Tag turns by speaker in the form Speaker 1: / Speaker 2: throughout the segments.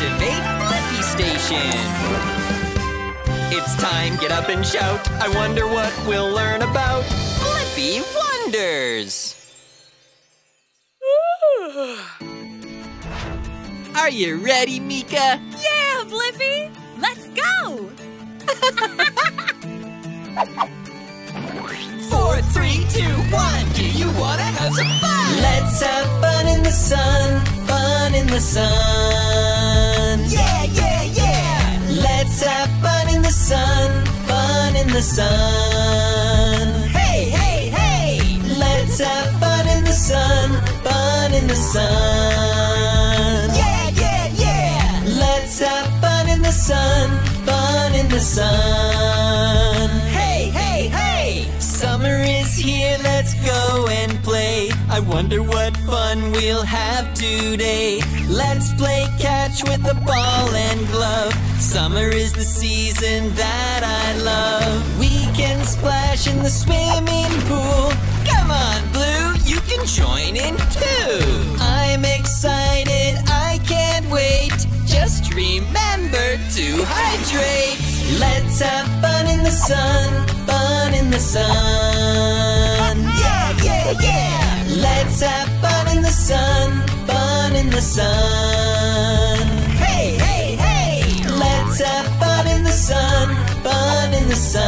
Speaker 1: Activate Blippi Station! It's time, get up and shout. I wonder what we'll learn about Blippi Wonders! Are you ready, Meekah?
Speaker 2: Yeah, Blippi! Let's go!
Speaker 1: Four, three, two, one. Do you wanna have some fun? Let's have fun in the sun, fun in the sun. Let's have fun in the sun, fun in the sun. Hey, hey, hey. Let's have fun in the sun, fun in the sun. Yeah, yeah, yeah. Let's have fun in the sun, fun in the sun. Summer is here, let's go and play. I wonder what fun we'll have today. Let's play catch with a ball and glove. Summer is the season that I love. We can splash in the swimming pool. Come on, Blue, you can join in too. I'm excited, I can't wait. Just remember to hydrate. Let's have fun in the sun, fun in the sun. Yeah, yeah, yeah. Let's have fun in the sun, fun in the sun. Hey, hey, hey. Let's have fun in the sun, fun in the sun.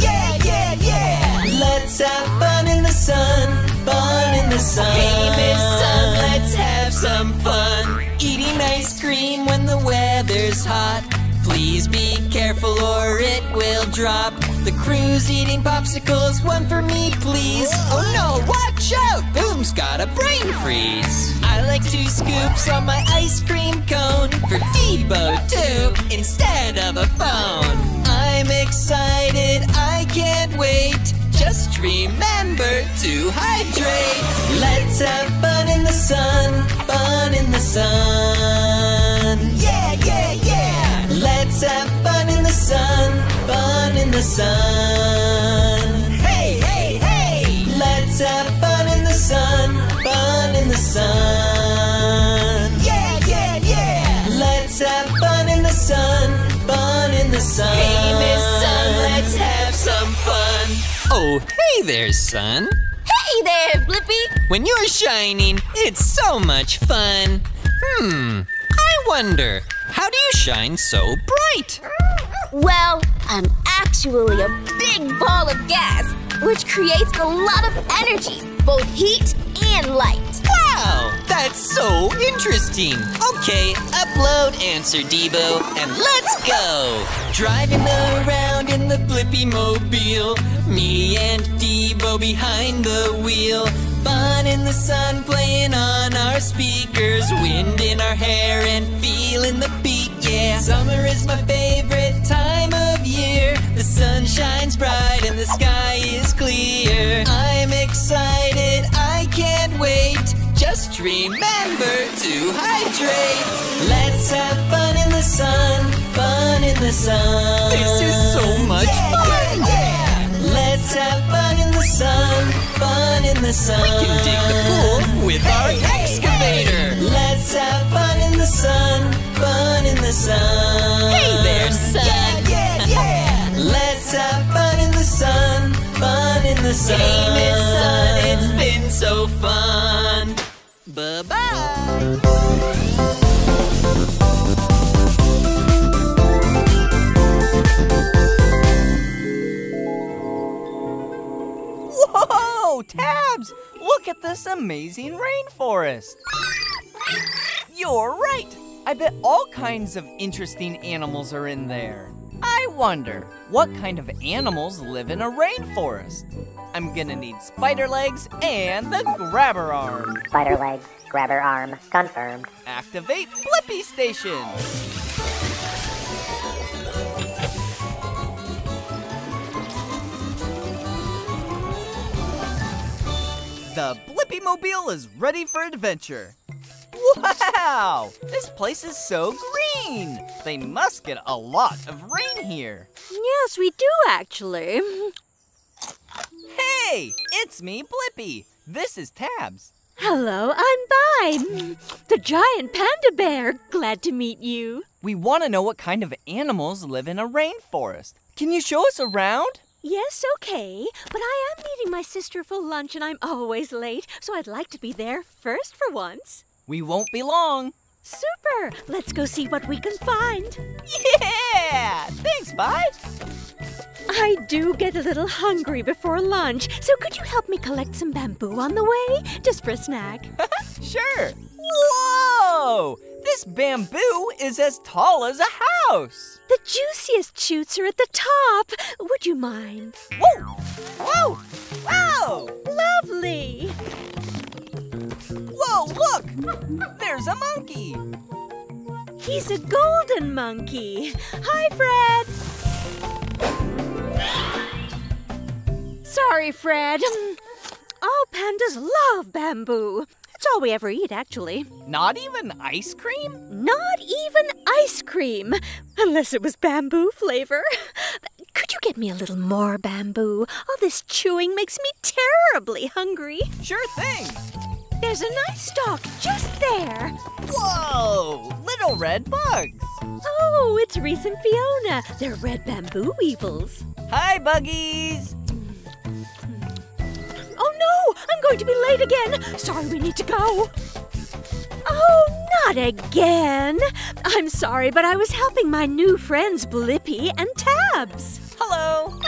Speaker 1: Yeah, yeah, yeah. Let's have fun in the sun, fun in the sun. Hey, Miss Sun, let's have some fun. Eating ice cream when the weather's hot. Please be careful or it will drop. The crew's eating popsicles, one for me, please. Oh no, watch out! Boom's got a brain freeze. I like two scoops on my ice cream cone for Debo too, instead of a phone. I'm excited, I can't wait. Just remember to hydrate. Let's have fun in the sun, fun in the sun. Yeah, yeah, yeah. Let's have fun in the sun, fun in the sun. Hey, hey, hey. Let's have fun in the sun, fun in the sun. Yeah, yeah, yeah. Let's have fun in the sun, fun in the sun. Hey, Oh, hey there, Sun.
Speaker 2: Hey there, Blippi!
Speaker 1: When you're shining, it's so much fun. Hmm, I wonder, how do you shine so bright?
Speaker 2: Well, I'm actually a big ball of gas, which creates a lot of energy, both heat and light.
Speaker 1: Wow, that's so interesting. Okay, upload answer, Debo, and let's go. Driving around in the Blippi Mobile, me and Debo behind the wheel. Fun in the sun, playing on our speakers, wind in our hair and feeling the beat, yeah. Summer is my favorite time of year. The sun shines bright and the sky is clear. I'm excited, I can't wait. Just remember to hydrate. Let's have fun in the sun, fun in the sun. This is so much fun. Yeah, yeah. Let's have fun in the sun, fun in the sun. We can dig the pool with our excavator. Let's have fun in the sun, fun in the sun. Hey there, sun. Yeah, yeah, yeah. Let's have fun in the sun, fun in the sun. Hey, Miss Sun, it's been so fun. Bye bye.
Speaker 3: Whoa, Tabs! Look at this amazing rainforest. You're right. I bet all kinds of interesting animals are in there. I wonder, what kind of animals live in a rainforest? I'm gonna need spider legs and the grabber arm.
Speaker 4: Spider legs, grabber arm, confirmed.
Speaker 3: Activate Blippi Station. The Blippi Mobile is ready for adventure. Wow! This place is so green! They must get a lot of rain here.
Speaker 2: Yes, we do actually.
Speaker 3: Hey! It's me, Blippi! This is Tabs.
Speaker 5: Hello, I'm Bai, the giant panda bear. Glad to meet you.
Speaker 3: We want to know what kind of animals live in a rainforest. Can you show us around?
Speaker 5: Yes, okay, but I am meeting my sister for lunch and I'm always late, so I'd like to be there first for once.
Speaker 3: We won't be long.
Speaker 5: Super! Let's go see what we can find.
Speaker 3: Yeah! Thanks, Bai.
Speaker 5: I do get a little hungry before lunch, so could you help me collect some bamboo on the way? Just for a snack.
Speaker 3: Sure. Whoa! This bamboo is as tall as a house.
Speaker 5: the juiciest shoots are at the top. Would you mind?
Speaker 3: Whoa! Whoa! Whoa!
Speaker 5: Lovely!
Speaker 3: Whoa, look! There's a monkey.
Speaker 5: He's a golden monkey. Hi, Fred. Sorry, Fred. All pandas love bamboo. It's all we ever eat, actually.
Speaker 3: Not even ice cream?
Speaker 5: Not even ice cream, unless it was bamboo flavor. Could you get me a little more bamboo? All this chewing makes me terribly hungry.
Speaker 3: Sure thing.
Speaker 5: There's a nice stalk just there.
Speaker 3: Whoa! Little red bugs.
Speaker 5: Oh, it's Reese and Fiona. They're red bamboo weevils.
Speaker 3: Hi, buggies.
Speaker 5: Oh no, I'm going to be late again. Sorry, we need to go. Oh, not again. I'm sorry, but I was helping my new friends Blippi and Tabs.
Speaker 3: Hello.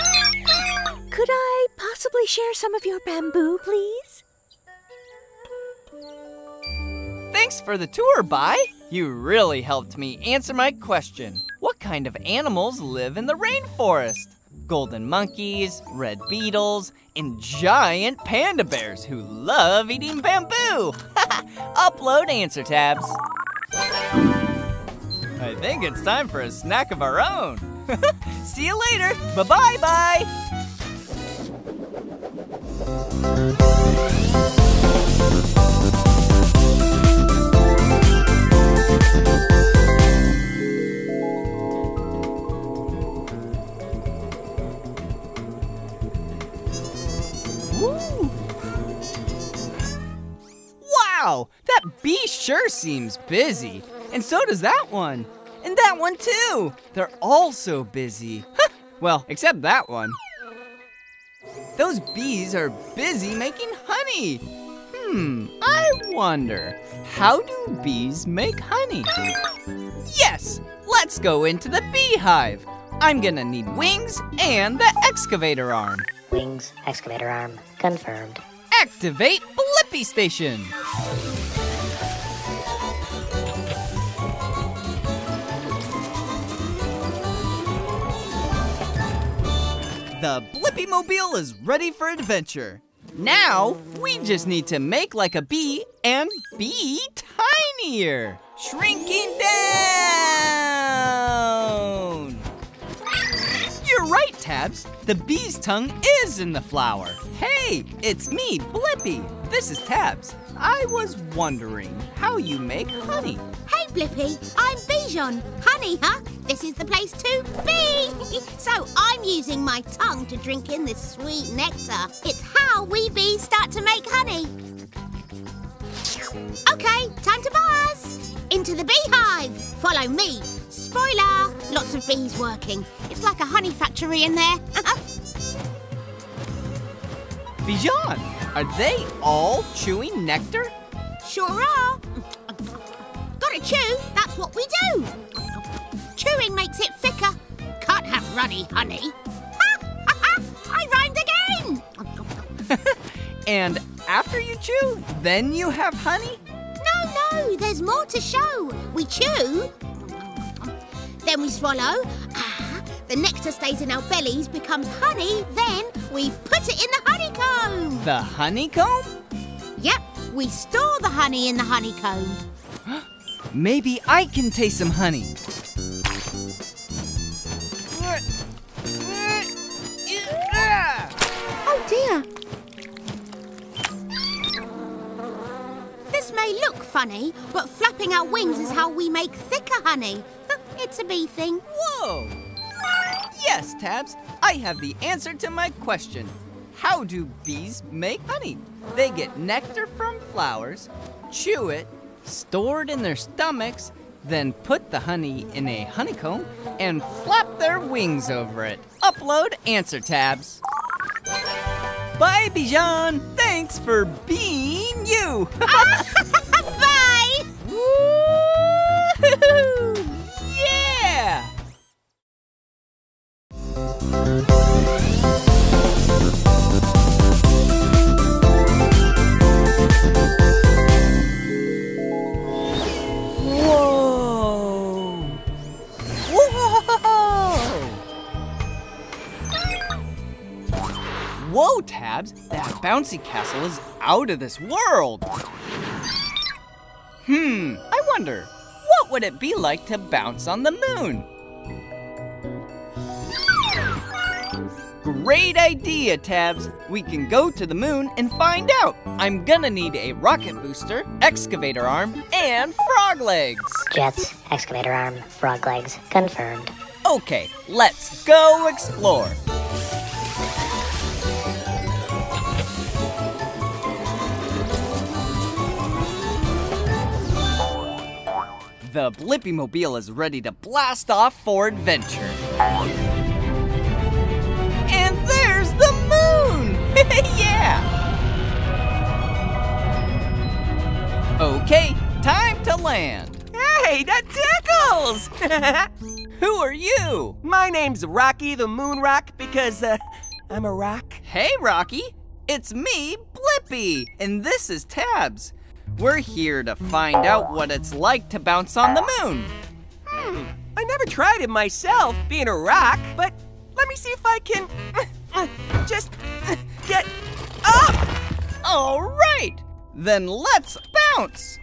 Speaker 5: Could I possibly share some of your bamboo, please?
Speaker 3: Thanks for the tour, Bai. You really helped me answer my question. What kind of animals live in the rainforest? Golden monkeys, red beetles, and giant panda bears who love eating bamboo. Upload answer tabs. I think it's time for a snack of our own. See you later. Bye bye bye. Wow, that bee sure seems busy. And so does that one. And that one too. They're all so busy. well, except that one. Those bees are busy making honey. Hmm, I wonder, how do bees make honey? Yes, let's go into the beehive. I'm gonna need wings and the excavator arm.
Speaker 4: Wings, excavator arm, confirmed.
Speaker 3: Activate Blippi Station. The Blippi Mobile is ready for adventure. Now, we just need to make like a bee and be tinier. Shrinking down. You're right, Tabs. The bee's tongue is in the flower. Hey, it's me, Blippi. This is Tabs. I was wondering how you make honey.
Speaker 6: Hey, Blippi, I'm Bijan. Honey, huh? This is the place to be. so I'm using my tongue to drink in this sweet nectar. It's how we bees start to make honey. Okay, time to buzz. Into the beehive. Follow me. Spoiler, lots of bees working. It's like a honey factory in there. Uh-huh.
Speaker 3: Bijan, are they all chewing nectar?
Speaker 6: Sure are. Gotta chew, that's what we do. Chewing makes it thicker. Can't have runny honey. I rhymed again.
Speaker 3: And after you chew, then you have honey?
Speaker 6: No, no, there's more to show. We chew, then we swallow. Ah, the nectar stays in our bellies, becomes honey, then we put it in the honeycomb.
Speaker 3: The honeycomb?
Speaker 6: Yep, we store the honey in the honeycomb.
Speaker 3: Maybe I can taste some honey.
Speaker 6: Oh dear. This may look funny, but flapping our wings is how we make thicker honey. It's a bee thing.
Speaker 3: Whoa! Yes, Tabs, I have the answer to my question. How do bees make honey? They get nectar from flowers, chew it, store it in their stomachs, then put the honey in a honeycomb and flap their wings over it. Upload answer tabs. Bye, Bijan. Thanks for being you.
Speaker 7: Bye!
Speaker 3: Woo-hoo! Yeah! Whoa, Tabs! That bouncy castle is out of this world! Hmm, I wonder, what would it be like to bounce on the moon? Great idea, Tabs. We can go to the moon and find out. I'm gonna need a rocket booster, excavator arm, and frog legs.
Speaker 4: Jets, excavator arm, frog legs, confirmed.
Speaker 3: Okay, let's go explore. The Blippi Mobile is ready to blast off for adventure. And there's the moon! yeah! Okay, time to land.
Speaker 8: Hey, that tickles!
Speaker 3: Who are you?
Speaker 8: My name's Rocky the Moon Rock because uh, I'm a rock.
Speaker 3: Hey, Rocky! It's me, Blippi, and this is Tabs. We're here to find out what it's like to bounce on the moon.
Speaker 8: Hmm, I never tried it myself, being a rock, but let me see if I can just get up.
Speaker 3: All right, then let's bounce.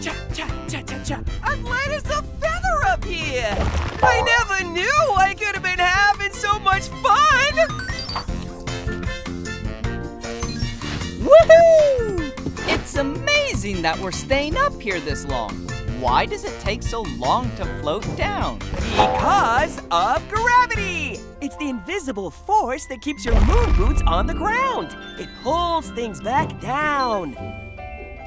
Speaker 8: Cha cha cha cha cha. I'm light as a feather up here. I never knew I could have been having so much fun.
Speaker 3: Woohoo! It's amazing that we're staying up here this long. Why does it take so long to float down?
Speaker 8: Because of gravity! It's the invisible force that keeps your moon boots on the ground. It pulls things back down.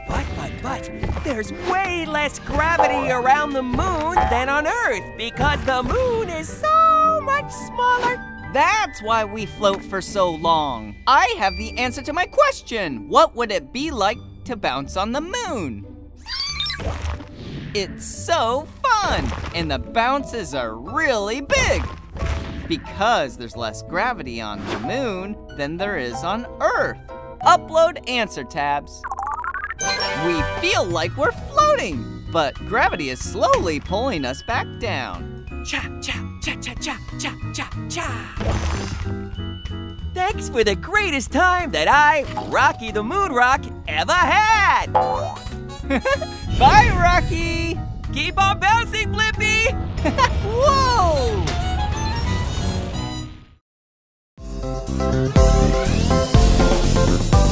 Speaker 8: But, but, but, there's way less gravity around the moon than on Earth because the moon is so much smaller.
Speaker 3: That's why we float for so long. I have the answer to my question. What would it be like to bounce on the moon? It's so fun, and the bounces are really big. Because there's less gravity on the moon than there is on Earth. Upload answer tabs. We feel like we're floating, but gravity is slowly pulling us back down.
Speaker 8: Cha, cha, cha, cha, cha, cha, cha, cha. Thanks for the greatest time that I, Rocky the Moon Rock, ever had.
Speaker 3: Bye, Rocky!
Speaker 8: Keep on bouncing, Blippi!
Speaker 3: Whoa! Hey,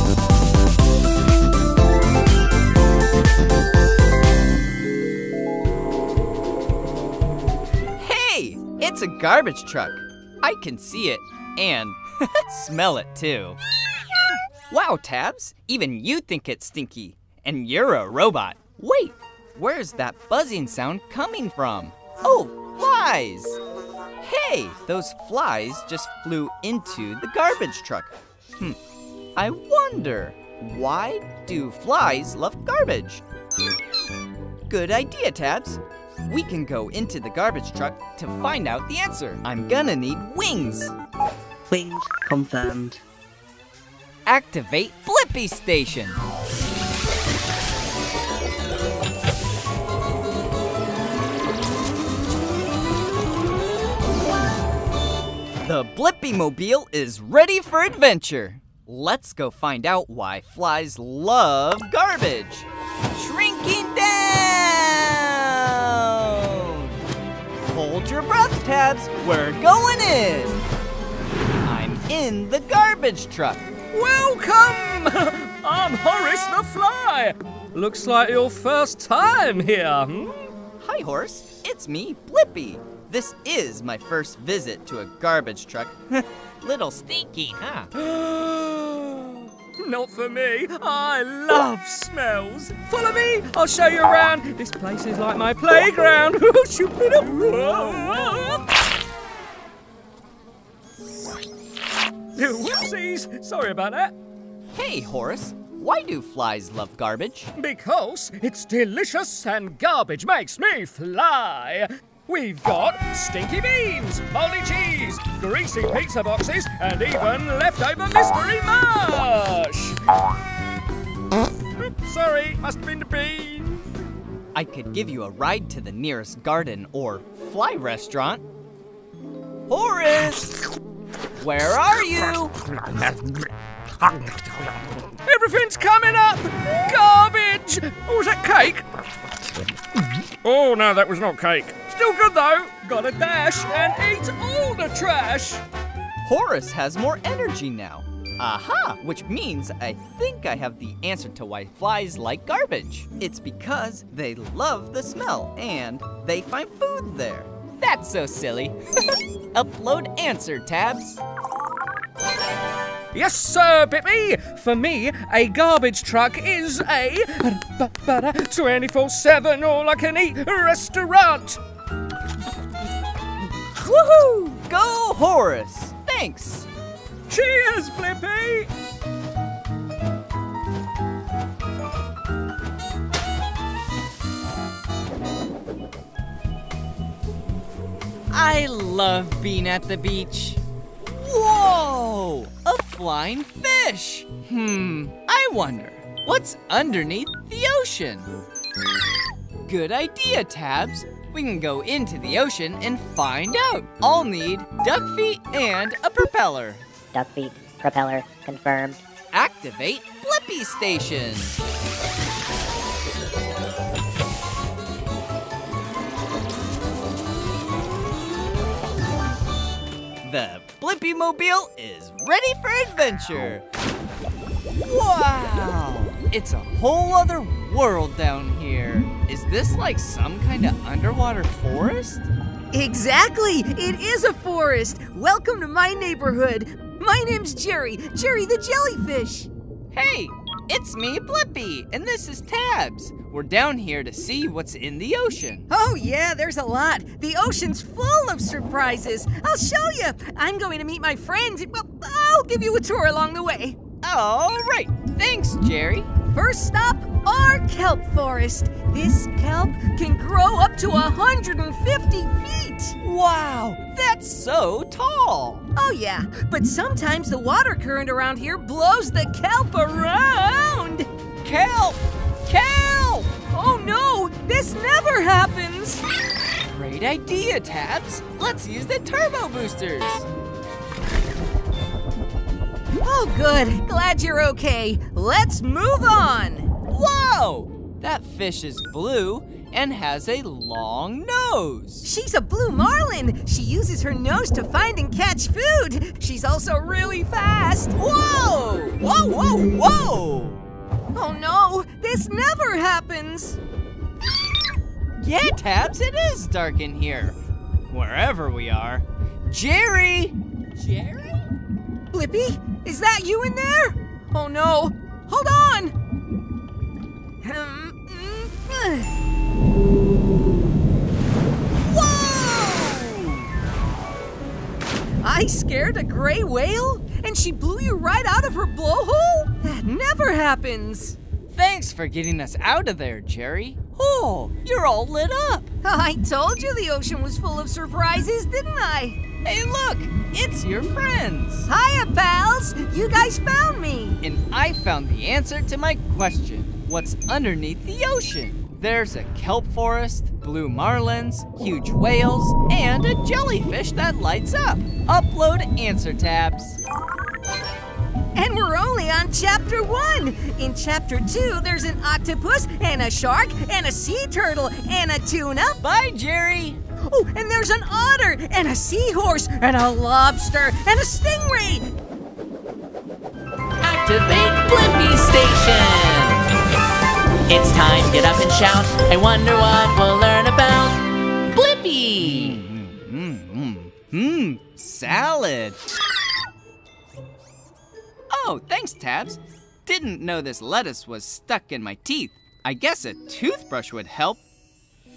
Speaker 3: it's a garbage truck. I can see it and smell it too. Wow, Tabs, even you think it's stinky, and you're a robot. Wait, where's that buzzing sound coming from? Oh, flies! Hey, those flies just flew into the garbage truck. Hmm, I wonder, why do flies love garbage? Good idea, Tabs. We can go into the garbage truck to find out the answer. I'm gonna need wings.
Speaker 9: Wings confirmed.
Speaker 3: Activate Blippi Station. The Blippi Mobile is ready for adventure. Let's go find out why flies love garbage. Shrinking down! Hold your breath, Tabs. We're going in. I'm in the garbage truck.
Speaker 10: Welcome! I'm Horace the Fly. Looks like your first time here. Hmm?
Speaker 3: Hi, Horace. It's me, Blippi. This is my first visit to a garbage truck. Little stinky, huh?
Speaker 10: Not for me. I love smells. Follow me. I'll show you around. This place is like my playground. Whoopsies. Sorry about that.
Speaker 3: Hey, Horace. Why do flies love garbage?
Speaker 10: Because it's delicious and garbage makes me fly. We've got stinky beans, moldy cheese, greasy pizza boxes, and even leftover mystery mush. Oops, sorry, must have been the beans.
Speaker 3: I could give you a ride to the nearest garden or fly restaurant. Horace! Where are you?
Speaker 10: Everything's coming up! Garbage! Oh, was that cake? Oh, no, that was not cake. Still good, though. Gotta dash and eat all the trash.
Speaker 3: Horace has more energy now. Aha! Which means I think I have the answer to why flies like garbage. It's because they love the smell and they find food there. That's so silly. Upload answer tabs.
Speaker 10: Yes, sir, Blippi. For me, a garbage truck is a 24-7 all-I-can-eat restaurant.
Speaker 3: Woohoo! Go Horace! Thanks!
Speaker 10: Cheers, Blippi!
Speaker 3: I love being at the beach. Whoa! A flying fish! Hmm, I wonder, what's underneath the ocean? Good idea, Tabs. We can go into the ocean and find out. I'll need duck feet and a propeller.
Speaker 4: Duck feet, propeller, confirmed.
Speaker 3: Activate Blippi Station. The Blippi Mobile is ready for adventure. Wow! It's a whole other world down here. Is this like some kind of underwater forest?
Speaker 11: Exactly! It is a forest! Welcome to my neighborhood! My name's Jerry, Jerry the jellyfish!
Speaker 3: Hey, it's me, Blippi, and this is Tabs. We're down here to see what's in the ocean.
Speaker 11: Oh, yeah, there's a lot. The ocean's full of surprises. I'll show you. I'm going to meet my friends. Well, I'll give you a tour along the way.
Speaker 3: All right. Thanks, Jerry.
Speaker 11: First stop, our kelp forest. This kelp can grow up to 150 feet.
Speaker 3: Wow, that's so tall.
Speaker 11: Oh, yeah, but sometimes the water current around here blows the kelp around.
Speaker 3: Kelp! Kelp!
Speaker 11: Oh no, this never happens.
Speaker 3: Great idea, Tabs. Let's use the turbo boosters.
Speaker 11: Oh, good. Glad you're okay. Let's move on.
Speaker 3: Whoa! That fish is blue and has a long nose.
Speaker 11: She's a blue marlin. She uses her nose to find and catch food. She's also really fast.
Speaker 3: Whoa! Whoa, whoa, whoa!
Speaker 11: Oh no, this never happens.
Speaker 3: Yeah, Tabs, it is dark in here. Wherever we are. Jerry! Jerry?
Speaker 11: Blippi, is that you in there? Oh no, hold on. Whoa! I scared a gray whale and she blew you right out of her blowhole? That never happens.
Speaker 3: Thanks for getting us out of there, Jerry. Oh, you're all lit up.
Speaker 11: I told you the ocean was full of surprises, didn't I?
Speaker 3: Hey, look, it's your friends.
Speaker 11: Hiya, pals. You guys found me.
Speaker 3: And I found the answer to my question what's underneath the ocean? There's a kelp forest, blue marlins, huge whales, and a jellyfish that lights up. Upload answer tabs.
Speaker 11: And we're only on chapter one. In chapter two, there's an octopus and a shark and a sea turtle and a tuna.
Speaker 3: Bye, Jerry.
Speaker 11: Oh, and there's an otter and a seahorse and a lobster and a stingray.
Speaker 12: Activate Blippi Station. It's time, to get up and shout. I wonder what we'll learn
Speaker 3: Tabs. Didn't know this lettuce was stuck in my teeth. I guess a toothbrush would help.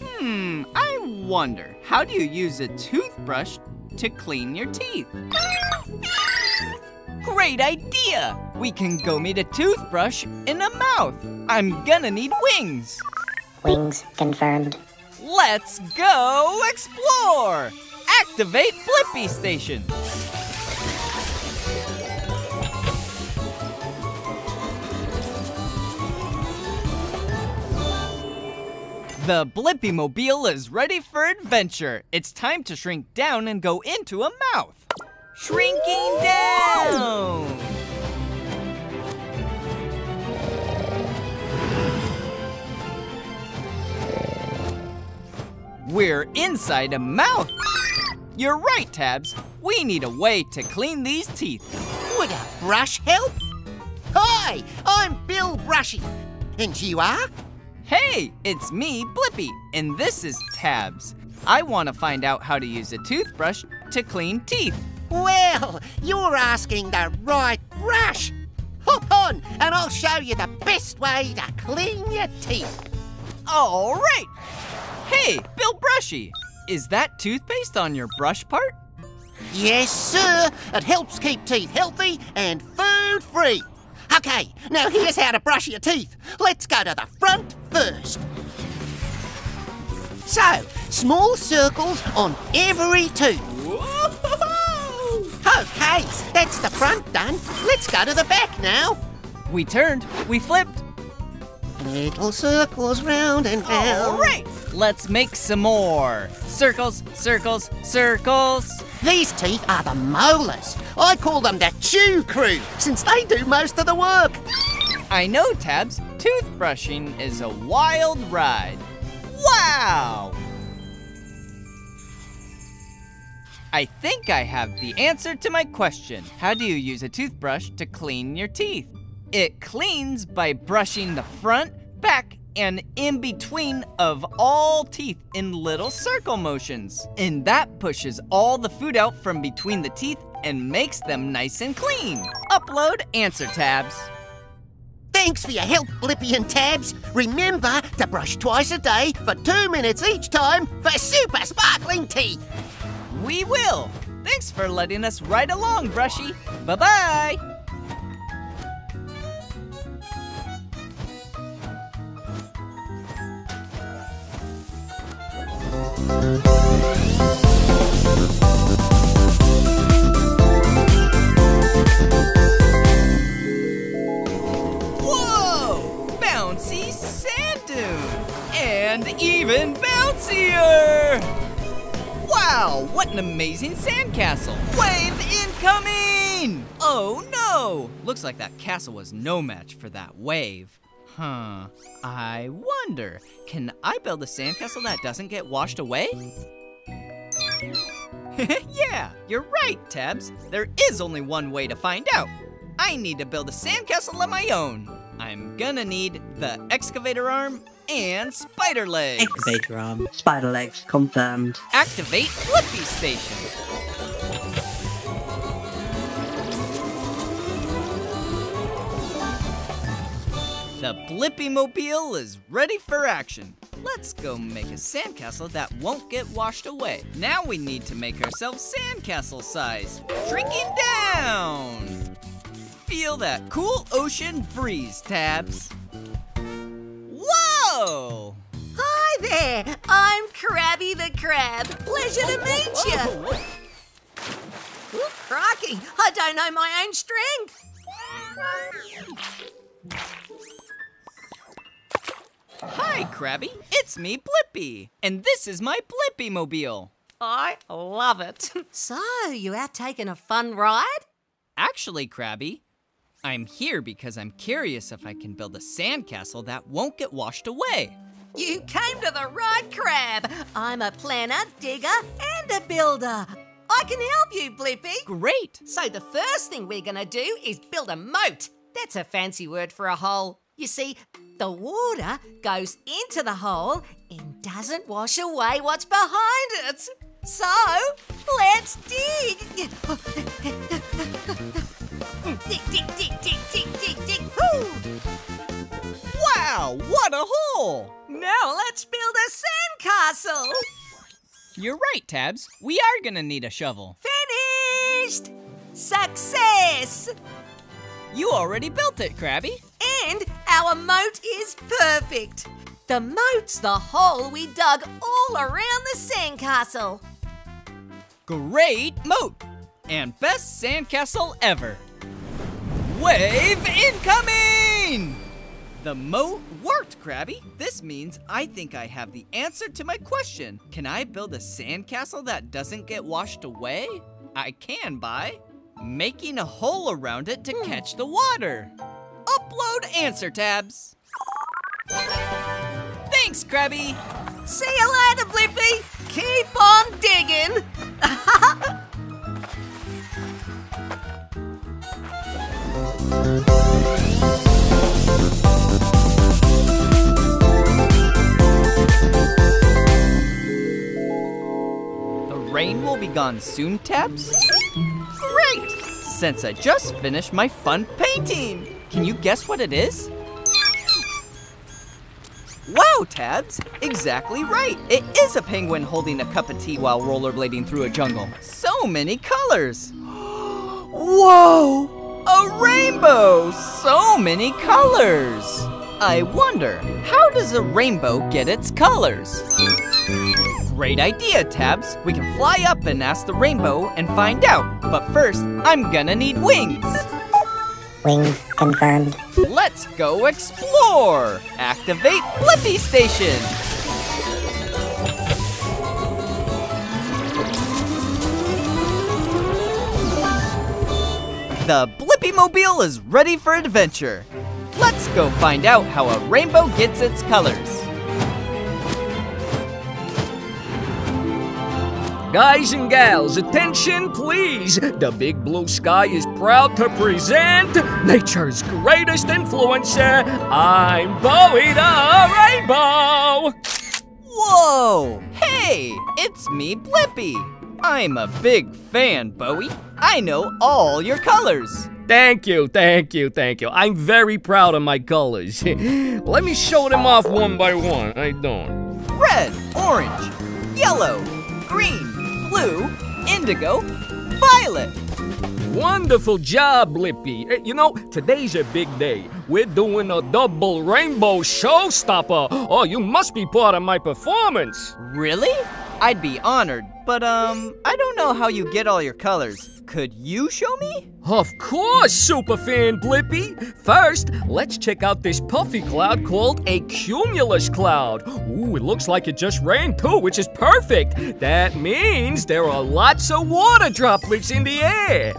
Speaker 3: Hmm, I wonder, how do you use a toothbrush to clean your teeth? Great idea! We can go meet a toothbrush in a mouth. I'm gonna need wings.
Speaker 4: Wings confirmed.
Speaker 3: Let's go explore! Activate Blippi Station. The Blippi Mobile is ready for adventure. It's time to shrink down and go into a mouth. Shrinking down! We're inside a mouth. You're right, Tabs. We need a way to clean these teeth.
Speaker 13: Would a brush help? Hi, I'm Bill Brushy. And you are?
Speaker 3: Hey, it's me, Blippi, and this is Tabs. I want to find out how to use a toothbrush to clean teeth.
Speaker 13: Well, you're asking the right brush. Hop on, and I'll show you the best way to clean your teeth.
Speaker 3: All right. Hey, Bill Brushy, is that toothpaste on your brush part?
Speaker 13: Yes, sir. It helps keep teeth healthy and food free. Okay, now here's how to brush your teeth. Let's go to the front first. So, small circles on every tooth. Okay, that's the front done. Let's go to the back now.
Speaker 3: We turned, we flipped.
Speaker 13: Little circles round and round.
Speaker 3: All right, let's make some more. Circles, circles, circles.
Speaker 13: These teeth are the molars. I call them the chew crew, since they do most of the work.
Speaker 3: I know, Tabs. Toothbrushing is a wild ride. Wow! I think I have the answer to my question. How do you use a toothbrush to clean your teeth? It cleans by brushing the front, back, and in between of all teeth in little circle motions. And that pushes all the food out from between the teeth and makes them nice and clean. Upload answer tabs.
Speaker 13: Thanks for your help, Blippi and Tabs. Remember to brush twice a day for two minutes each time for super sparkling teeth.
Speaker 3: We will. Thanks for letting us ride along, Brushy. Bye bye Whoa! Bouncy sand dune! And even bouncier! Wow, what an amazing sandcastle! Wave incoming! Oh no! Looks like that castle was no match for that wave. Huh. I wonder, can I build a sandcastle that doesn't get washed away? yeah, you're right, Tabs. There is only one way to find out. I need to build a sandcastle of my own. I'm gonna need the excavator arm and spider legs.
Speaker 9: Excavator arm, spider legs confirmed.
Speaker 3: Activate Blippi Station. The Blippi Mobile is ready for action. Let's go make a sandcastle that won't get washed away. Now we need to make ourselves sandcastle size. Shrinking down. Feel that cool ocean breeze, Tabs. Whoa!
Speaker 11: Hi there! I'm Krabby the Crab. Pleasure to meet oh, oh, you. Oh, Ooh, crikey! I don't know my own strength.
Speaker 3: Hi, Krabby. It's me, Blippi. And this is my Blippi Mobile.
Speaker 11: I love it. So, you out taking a fun ride?
Speaker 3: Actually, Krabby, I'm here because I'm curious if I can build a sandcastle that won't get washed away.
Speaker 11: You came to the right crab. I'm a planner, digger, and a builder. I can help you, Blippi.
Speaker 3: Great.
Speaker 11: So the first thing we're gonna do is build a moat. That's a fancy word for a hole. You see, the water goes into the hole and doesn't wash away what's behind it. So, let's dig. Dig, dig, dig, dig, dig, dig, dig.
Speaker 3: Wow, what a hole!
Speaker 11: Now let's build a sandcastle.
Speaker 3: You're right, Tabs. We are gonna need a shovel.
Speaker 11: Finished! Success!
Speaker 3: You already built it, Krabby.
Speaker 11: And our moat is perfect. The moat's the hole we dug all around the sandcastle.
Speaker 3: Great moat! And best sandcastle ever. Wave incoming! The moat worked, Krabby. This means I think I have the answer to my question. Can I build a sandcastle that doesn't get washed away? I can by making a hole around it to hmm. catch the water. Upload answer tabs. Thanks, Krabby.
Speaker 11: See you later, Blippi. Keep on digging.
Speaker 3: The rain will be gone soon, Tabs? Great! Since I just finished my fun painting. Can you guess what it is? Wow, Tabs! Exactly right! It is a penguin holding a cup of tea while rollerblading through a jungle. So many colors! Whoa! A rainbow! So many colors! I wonder, how does a rainbow get its colors? Great idea, Tabs. We can fly up and ask the rainbow and find out. But first, I'm gonna need wings.
Speaker 4: Wings confirmed.
Speaker 3: Let's go explore! Activate Blippi Station! The Blippi Mobile is ready for adventure. Let's go find out how a rainbow gets its colors.
Speaker 10: Guys and gals, attention please! The Big Blue Sky is proud to present nature's greatest influencer. I'm Bowie the Rainbow!
Speaker 3: Whoa! Hey, it's me, Blippi. I'm a big fan, Bowie. I know all your colors.
Speaker 10: Thank you, thank you, thank you. I'm very proud of my colors. Let me show them off one by one. I don't.
Speaker 3: Red, orange, yellow, green, blue, indigo, violet.
Speaker 10: Wonderful job, Blippi. Eh, You know, today's a big day. We're doing a double rainbow showstopper. Oh, you must be part of my performance.
Speaker 3: Really? I'd be honored, but um, I know how you get all your colors. Could you show me?
Speaker 10: Of course, superfan Blippi. First, let's check out this puffy cloud called a cumulus cloud. Ooh, it looks like it just rained too, which is perfect. That means there are lots of water droplets in the air.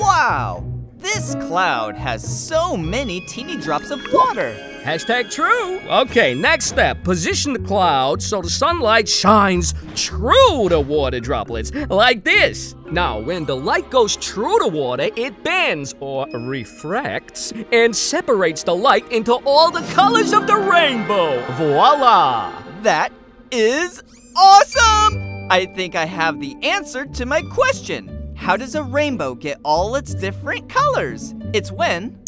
Speaker 3: Wow! This cloud has so many teeny drops of water.
Speaker 10: Hashtag true. Okay, next step. Position the cloud so the sunlight shines true to water droplets, like this. Now, when the light goes true to water, it bends or refracts and separates the light into all the colors of the rainbow. Voila!
Speaker 3: That is awesome! I think I have the answer to my question. How does a rainbow get all its different colors? It's when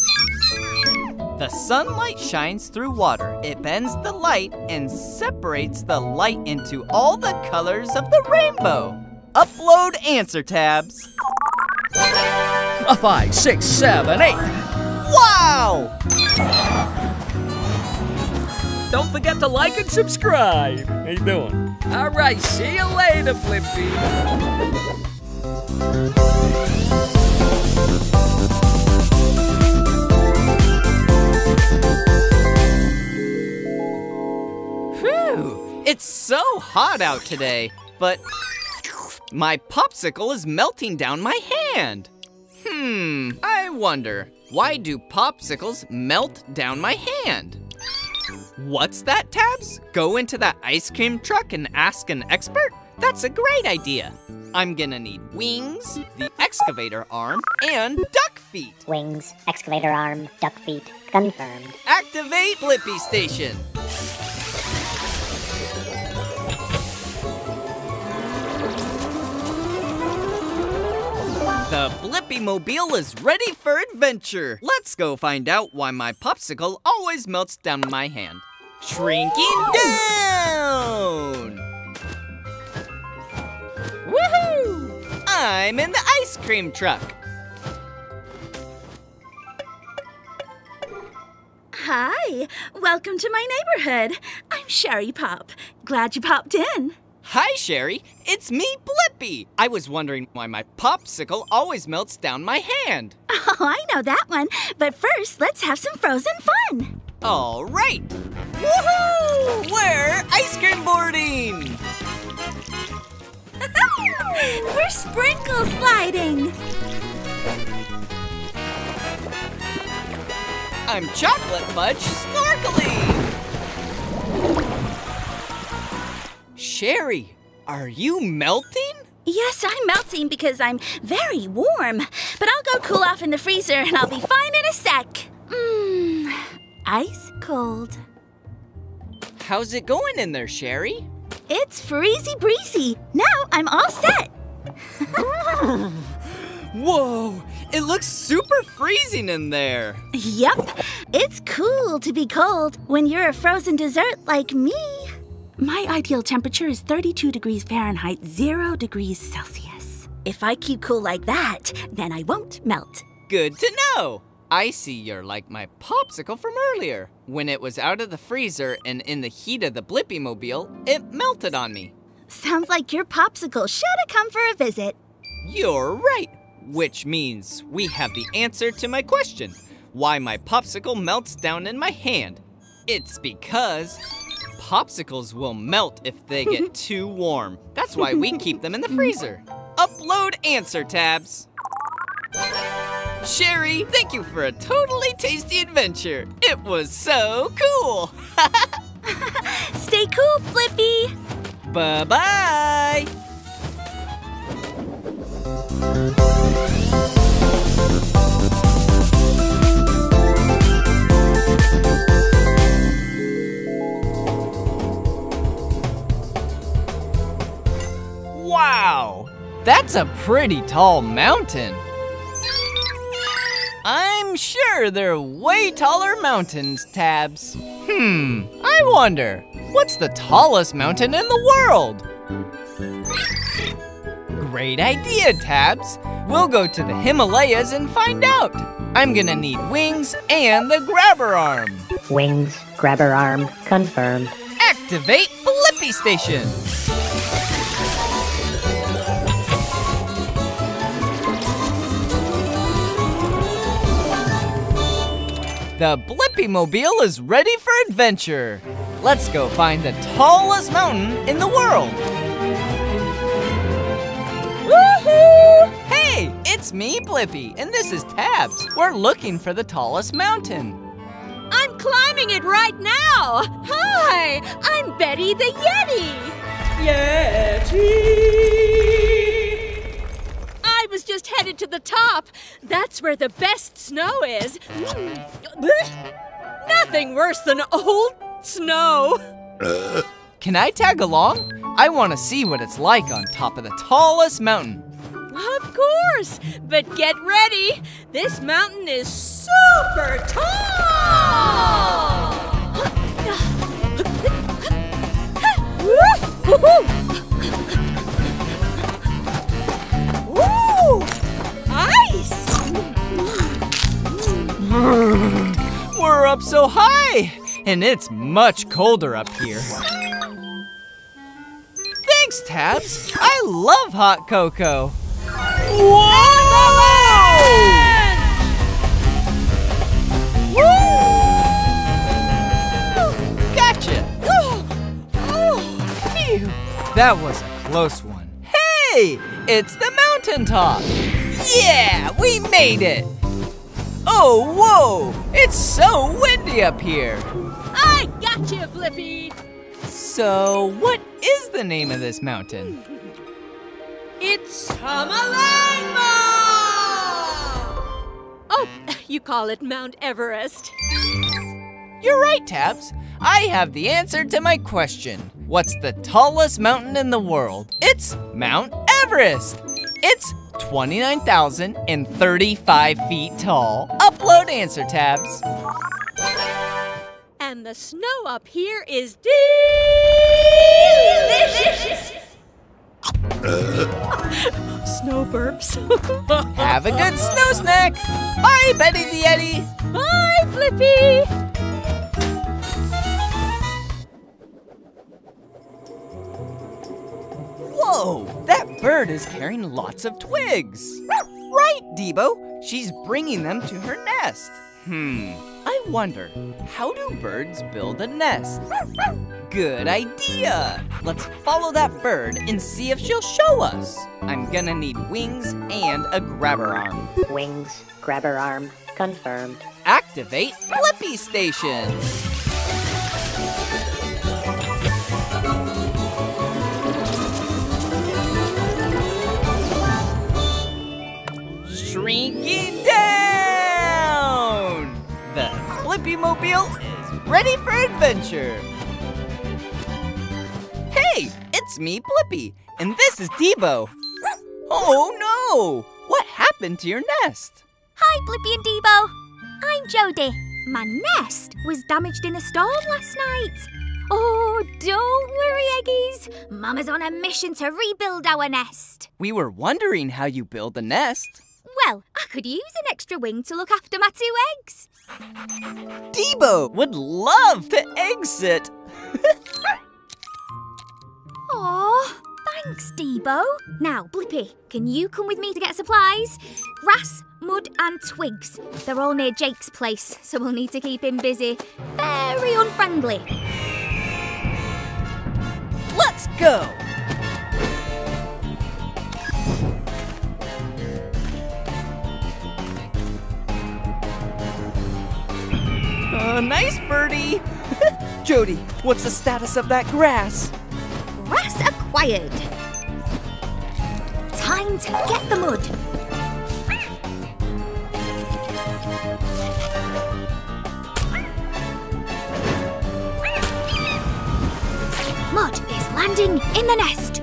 Speaker 3: the sunlight shines through water. It bends the light and separates the light into all the colors of the rainbow. Upload answer tabs.
Speaker 10: A five, six, seven, eight.
Speaker 3: Wow!
Speaker 10: Don't forget to like and subscribe. How you doing? All right, see you later,
Speaker 3: Blippi. It's so hot out today, but my popsicle is melting down my hand. Hmm, I wonder, why do popsicles melt down my hand? What's that, Tabs? Go into that ice cream truck and ask an expert? That's a great idea. I'm gonna need wings, the excavator arm, and duck feet.
Speaker 4: Wings, excavator arm, duck feet, confirmed.
Speaker 3: Activate Blippi Station. The Blippi Mobile is ready for adventure. Let's go find out why my popsicle always melts down my hand. Shrinking down! Woohoo! I'm in the ice cream truck.
Speaker 5: Hi, welcome to my neighborhood. I'm Sherry Pop. Glad you popped in.
Speaker 3: Hi, Sherry. It's me, Blippi. I was wondering why my popsicle always melts down my hand.
Speaker 5: Oh, I know that one. But first, let's have some frozen fun.
Speaker 3: All right. Woohoo! We're ice cream boarding.
Speaker 5: We're sprinkle sliding.
Speaker 3: I'm chocolate fudge snorkeling. Sherry, are you melting?
Speaker 5: Yes, I'm melting because I'm very warm. But I'll go cool off in the freezer and I'll be fine in a sec. Mmm, ice cold.
Speaker 3: How's it going in there, Sherry?
Speaker 5: It's freezy breezy. Now I'm all set.
Speaker 3: Whoa, it looks super freezing in there.
Speaker 5: Yep, it's cool to be cold when you're a frozen dessert like me. My ideal temperature is 32 degrees Fahrenheit, 0 degrees Celsius. If I keep cool like that, then I won't melt.
Speaker 3: Good to know. I see you're like my popsicle from earlier. When it was out of the freezer and in the heat of the Blippi Mobile, it melted on me.
Speaker 5: Sounds like your popsicle should have come for a visit.
Speaker 3: You're right. Which means we have the answer to my question why my popsicle melts down in my hand. It's because popsicles will melt if they get too warm. That's why we keep them in the freezer. Upload answer tabs. Sherry, thank you for a totally tasty adventure. It was so cool.
Speaker 5: Stay cool, Blippi.
Speaker 3: Bye bye. Wow, that's a pretty tall mountain. I'm sure there are way taller mountains, Tabs. Hmm, I wonder, what's the tallest mountain in the world? Great idea, Tabs. We'll go to the Himalayas and find out. I'm gonna need wings and the grabber arm.
Speaker 4: Wings, grabber arm, confirmed.
Speaker 3: Activate Blippi Station. The Blippi Mobile is ready for adventure. Let's go find the tallest mountain in the world. Woohoo! Hey, it's me, Blippi, and this is Tabs. We're looking for the tallest mountain.
Speaker 5: I'm climbing it right now. Hi, I'm Betty the Yeti. Yeti. Was just headed to the top. That's where the best snow is. Mm. Nothing worse than old snow.
Speaker 3: Can I tag along? I want to see what it's like on top of the tallest mountain.
Speaker 5: Of course, but get ready. This mountain is super tall.
Speaker 3: We're up so high, and it's much colder up here. Thanks, Tabs. I love hot cocoa. Whoa! Gotcha. That was a close one. Hey, it's the mountaintop. Yeah, we made it. Oh, whoa! It's so windy up here.
Speaker 5: I got you, Blippi.
Speaker 3: So, what is the name of this mountain?
Speaker 5: It's Tamalangma! Oh, you call it Mount Everest.
Speaker 3: You're right, Tabs. I have the answer to my question. What's the tallest mountain in the world? It's Mount Everest. It's 29,035 feet tall. Upload answer tabs.
Speaker 5: And the snow up here is delicious. snow burps.
Speaker 3: Have a good snow snack. Bye, Betty the Yeti.
Speaker 5: Bye, Blippi.
Speaker 3: Whoa, that bird is carrying lots of twigs. Right, Debo. She's bringing them to her nest. Hmm, I wonder, how do birds build a nest? Good idea. Let's follow that bird and see if she'll show us. I'm gonna need wings and a grabber arm.
Speaker 4: Wings, grabber arm, confirmed.
Speaker 3: Activate Blippi Station. Blippi Mobile is ready for adventure. Hey, it's me, Blippi, and this is Debo. Oh no! What happened to your nest?
Speaker 2: Hi, Blippi and Debo. I'm Jody. My nest was damaged in a storm last night. Oh, don't worry, Eggies. Mama's on a mission to rebuild our nest.
Speaker 3: We were wondering how you build a nest.
Speaker 2: Well, I could use an extra wing to look after my two eggs.
Speaker 3: Debo would love to exit.
Speaker 2: Aw, thanks, Debo. Now, Blippi, can you come with me to get supplies? Grass, mud, and twigs. They're all near Jake's place, so we'll need to keep him busy. Very unfriendly.
Speaker 3: Let's go. Uh, nice birdie. Jody, what's the status of that grass?
Speaker 2: Grass acquired. Time to get the mud. Mud is landing in the nest.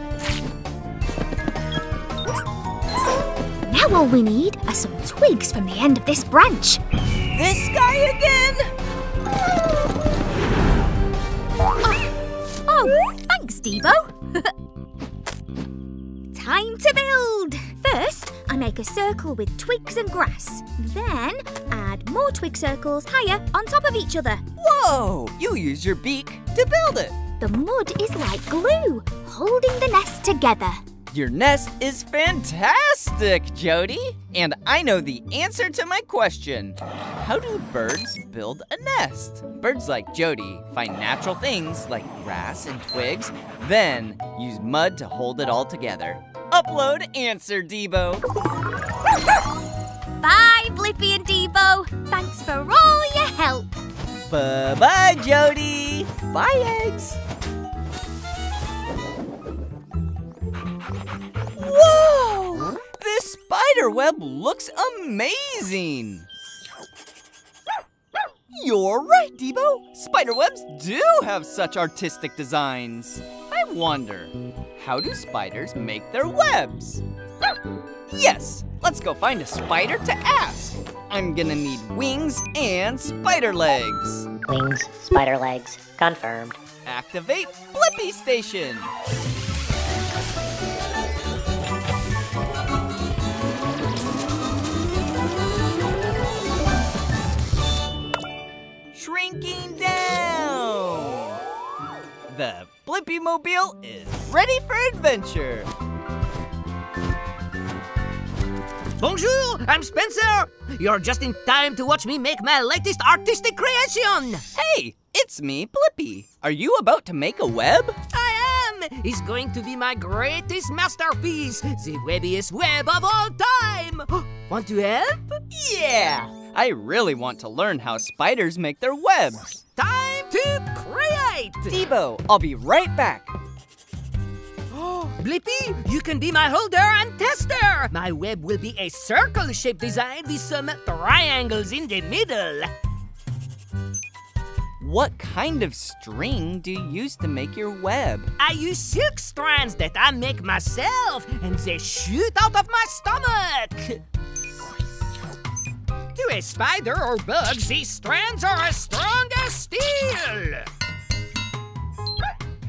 Speaker 2: Now all we need are some twigs from the end of this branch.
Speaker 3: This guy again?
Speaker 2: Oh, oh, thanks, Debo. Time to build. First, I make a circle with twigs and grass. Then, add more twig circles higher on top of each other.
Speaker 3: Whoa! You use your beak to build it.
Speaker 2: The mud is like glue, holding the nest together.
Speaker 3: Your nest is fantastic, Jody. And I know the answer to my question. How do birds build a nest? Birds like Jody find natural things like grass and twigs, then use mud to hold it all together. Upload answer, Debo.
Speaker 2: Bye, Blippi and Debo. Thanks for all your help.
Speaker 3: Bye bye, Jody. Bye, eggs. Whoa! This spider web looks amazing. You're right, Debo. Spider webs do have such artistic designs. I wonder, how do spiders make their webs? Yes, let's go find a spider to ask. I'm gonna need wings and spider legs.
Speaker 4: Wings, spider legs, confirmed.
Speaker 3: Activate Blippi Station. Shrinking down. The Blippi Mobile is ready for adventure.
Speaker 11: Bonjour, I'm Spencer. You're just in time to watch me make my latest artistic creation.
Speaker 3: Hey, it's me, Blippi. Are you about to make a web?
Speaker 11: I am. It's going to be my greatest masterpiece, the webbiest web of all time. Want to help?
Speaker 3: Yeah! I really want to learn how spiders make their webs.
Speaker 11: Time to create!
Speaker 3: Debo, I'll be right back.
Speaker 11: Blippi, you can be my holder and tester. My web will be a circle-shaped design with some triangles in the middle.
Speaker 3: What kind of string do you use to make your web?
Speaker 14: I use silk strands that I make myself, and they shoot out of my stomach. To a spider or bug, these strands are as strong as steel.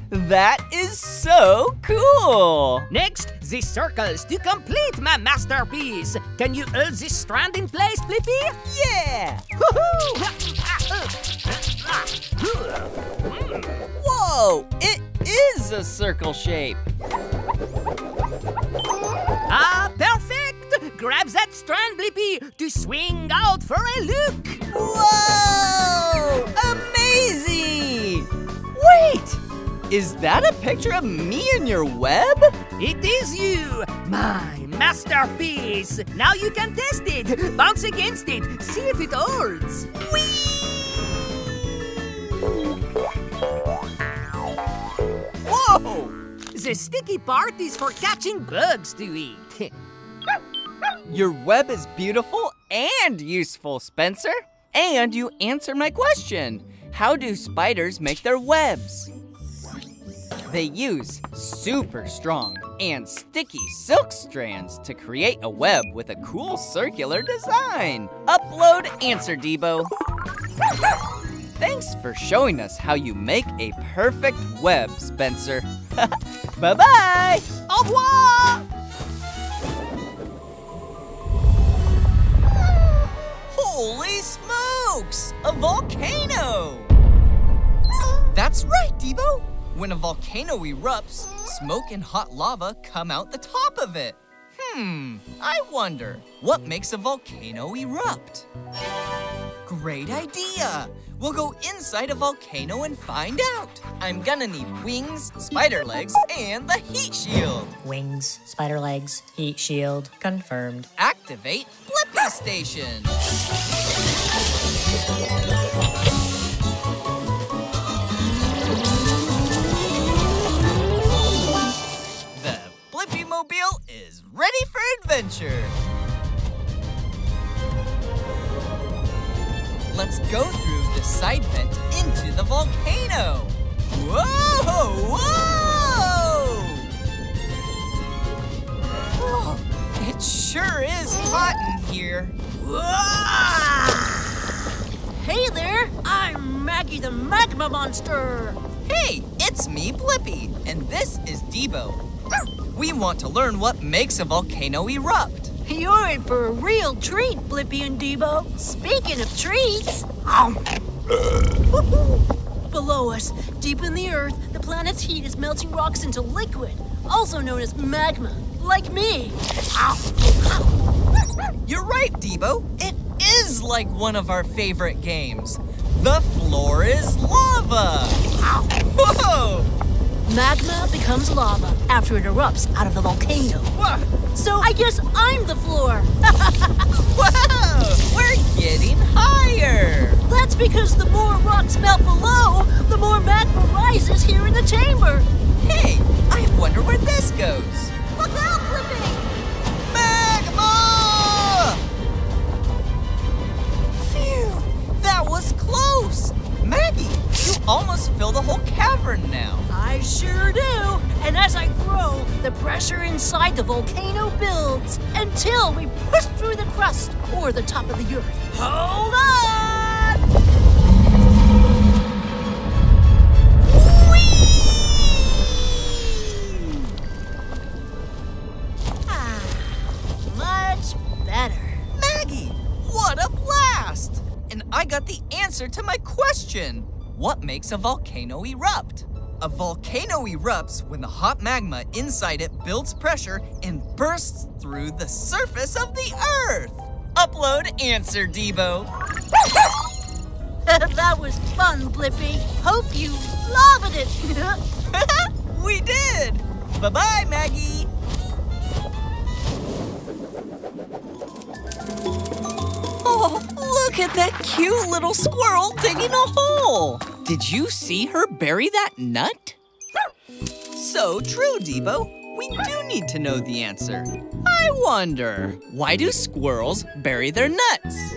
Speaker 3: That is so cool!
Speaker 14: Next, the circles to complete my masterpiece. Can you hold this strand in place, Blippi?
Speaker 3: Yeah! Whoa! It is a circle shape!
Speaker 14: Ah, perfect! Grab that strand, Blippi, to swing out for a look.
Speaker 3: Whoa! Amazing! Wait! Is that a picture of me in your web?
Speaker 14: It is you, my masterpiece. Now you can test it. Bounce against it. See if it holds.
Speaker 3: Whoa!
Speaker 14: The sticky part is for catching bugs to eat.
Speaker 3: Your web is beautiful and useful, Spencer. And you answered my question. How do spiders make their webs? They use super strong and sticky silk strands to create a web with a cool circular design. Upload answer, Debo. Thanks for showing us how you make a perfect web, Spencer. Bye-bye!
Speaker 14: Au revoir!
Speaker 3: Holy smokes! A volcano! That's right, Debo! When a volcano erupts, smoke and hot lava come out the top of it. Hmm, I wonder, what makes a volcano erupt? Great idea! We'll go inside a volcano and find out. I'm gonna need wings, spider legs, and the heat shield.
Speaker 4: Wings, spider legs, heat shield, confirmed.
Speaker 3: Activate Blippi Station. The Blippi Mobile is ready for adventure. Let's go through the side vent into the volcano. Whoa! Whoa! Oh, it sure is hot in here.
Speaker 15: Hey there, I'm Maggie the Magma Monster.
Speaker 3: Hey, it's me, Blippi, and this is Debo. We want to learn what makes a volcano erupt.
Speaker 15: You're in for a real treat, Blippi and Debo. Speaking of treats, below us, deep in the earth, the planet's heat is melting rocks into liquid, also known as magma, like me.
Speaker 3: You're right, Debo. It is like one of our favorite games. The floor is lava. Whoa!
Speaker 15: Magma becomes lava after it erupts out of the volcano. So I guess I'm the floor.
Speaker 3: Whoa! We're getting higher.
Speaker 15: That's because the more rocks melt below, the more magma rises here in the chamber.
Speaker 3: Hey, I wonder where this goes.
Speaker 15: Look out, Blippi!
Speaker 3: Magma! Phew, that was close. Maggie, you almost fill the whole cavern now.
Speaker 15: I sure do. And as I grow, the pressure inside the volcano builds until we push through the crust or the top of the earth. Hold on!
Speaker 3: What makes a volcano erupt? A volcano erupts when the hot magma inside it builds pressure and bursts through the surface of the earth. Upload answer, Debo.
Speaker 15: that was fun, Blippi. Hope you loved it.
Speaker 3: we did. Bye-bye, Maggie. Oh, look at that cute little squirrel digging a hole. Did you see her bury that nut? So true, Debo. we do need to know the answer. I wonder, why do squirrels bury their nuts?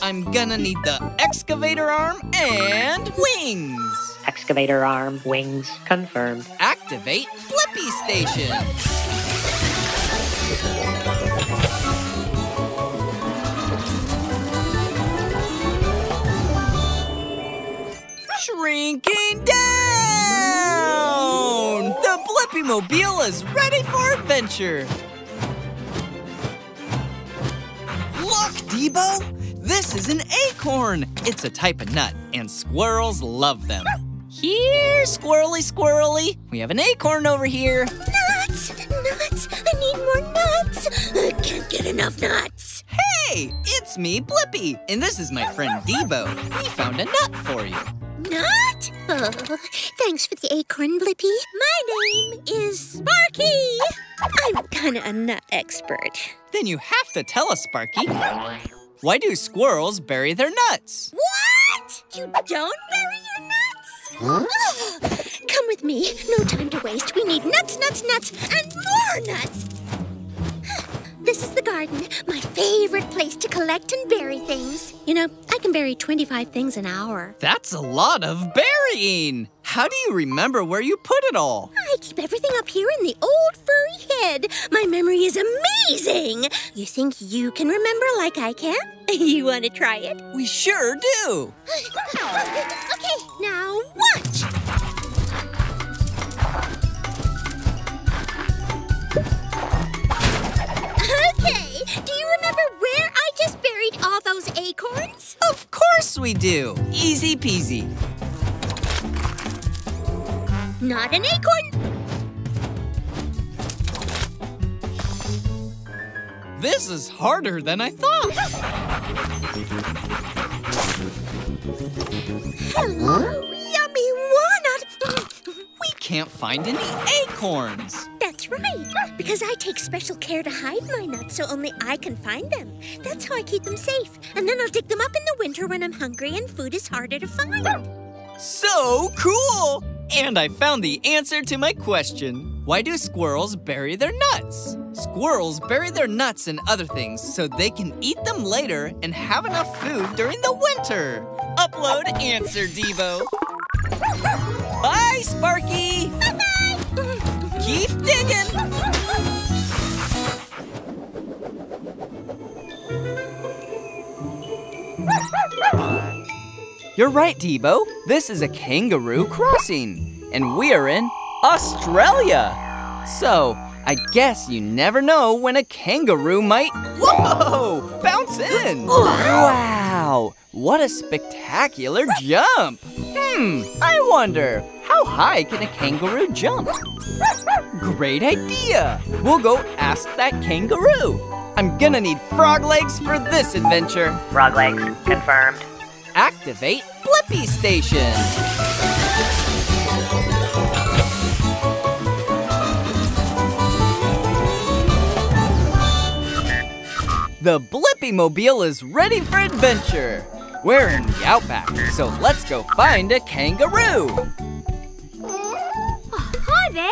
Speaker 3: I'm gonna need the excavator arm and wings.
Speaker 4: Excavator arm, wings, confirmed.
Speaker 3: Activate Blippi Station. Shrinking down! The Blippi Mobile is ready for adventure. Look, Debo! This is an acorn. It's a type of nut, and squirrels love them. Here, squirrely, squirrely. We have an acorn over here.
Speaker 5: Nuts! Nuts! I need more nuts! I can't get enough nuts!
Speaker 3: Hey, it's me, Blippi, and this is my friend Debo. We found a nut for you.
Speaker 5: Nut? Oh, thanks for the acorn, Blippi. My name is Sparky. I'm kinda a nut expert.
Speaker 3: Then you have to tell us, Sparky. Why do squirrels bury their nuts?
Speaker 5: What? You don't bury nuts? Come with me. No time to waste. We need nuts, nuts, nuts, and more nuts. This is the garden, my favorite place to collect and bury things. You know, I can bury 25 things an hour.
Speaker 3: That's a lot of burying. How do you remember where you put it all?
Speaker 5: I keep everything up here in the old furry head. My memory is amazing. You think you can remember like I can? You want to try it?
Speaker 3: We sure do.
Speaker 5: okay, now watch. Do you remember where I just buried all those acorns?
Speaker 3: Of course we do. Easy peasy.
Speaker 5: Not an acorn.
Speaker 3: This is harder than I thought.
Speaker 5: Hello, yummy walnut.
Speaker 3: Can't find any acorns.
Speaker 5: That's right, because I take special care to hide my nuts so only I can find them. That's how I keep them safe. And then I'll dig them up in the winter when I'm hungry and food is harder to find.
Speaker 3: So cool! And I found the answer to my question. Why do squirrels bury their nuts? Squirrels bury their nuts and other things so they can eat them later and have enough food during the winter. Upload answer, Debo. Bye, Sparky!
Speaker 5: Bye-bye!
Speaker 3: Keep digging! You're right, Debo. This is a kangaroo crossing, and we are in Australia. So, I guess you never know when a kangaroo might. Whoa! Bounce in! Wow! What a spectacular jump! Hmm, I wonder, how high can a kangaroo jump? Great idea! We'll go ask that kangaroo. I'm gonna need frog legs for this adventure.
Speaker 4: Frog legs, confirmed.
Speaker 3: Activate Blippi Station. The Blippi Mobile is ready for adventure. We're in the outback, so let's go find a kangaroo.
Speaker 2: Oh, hi there.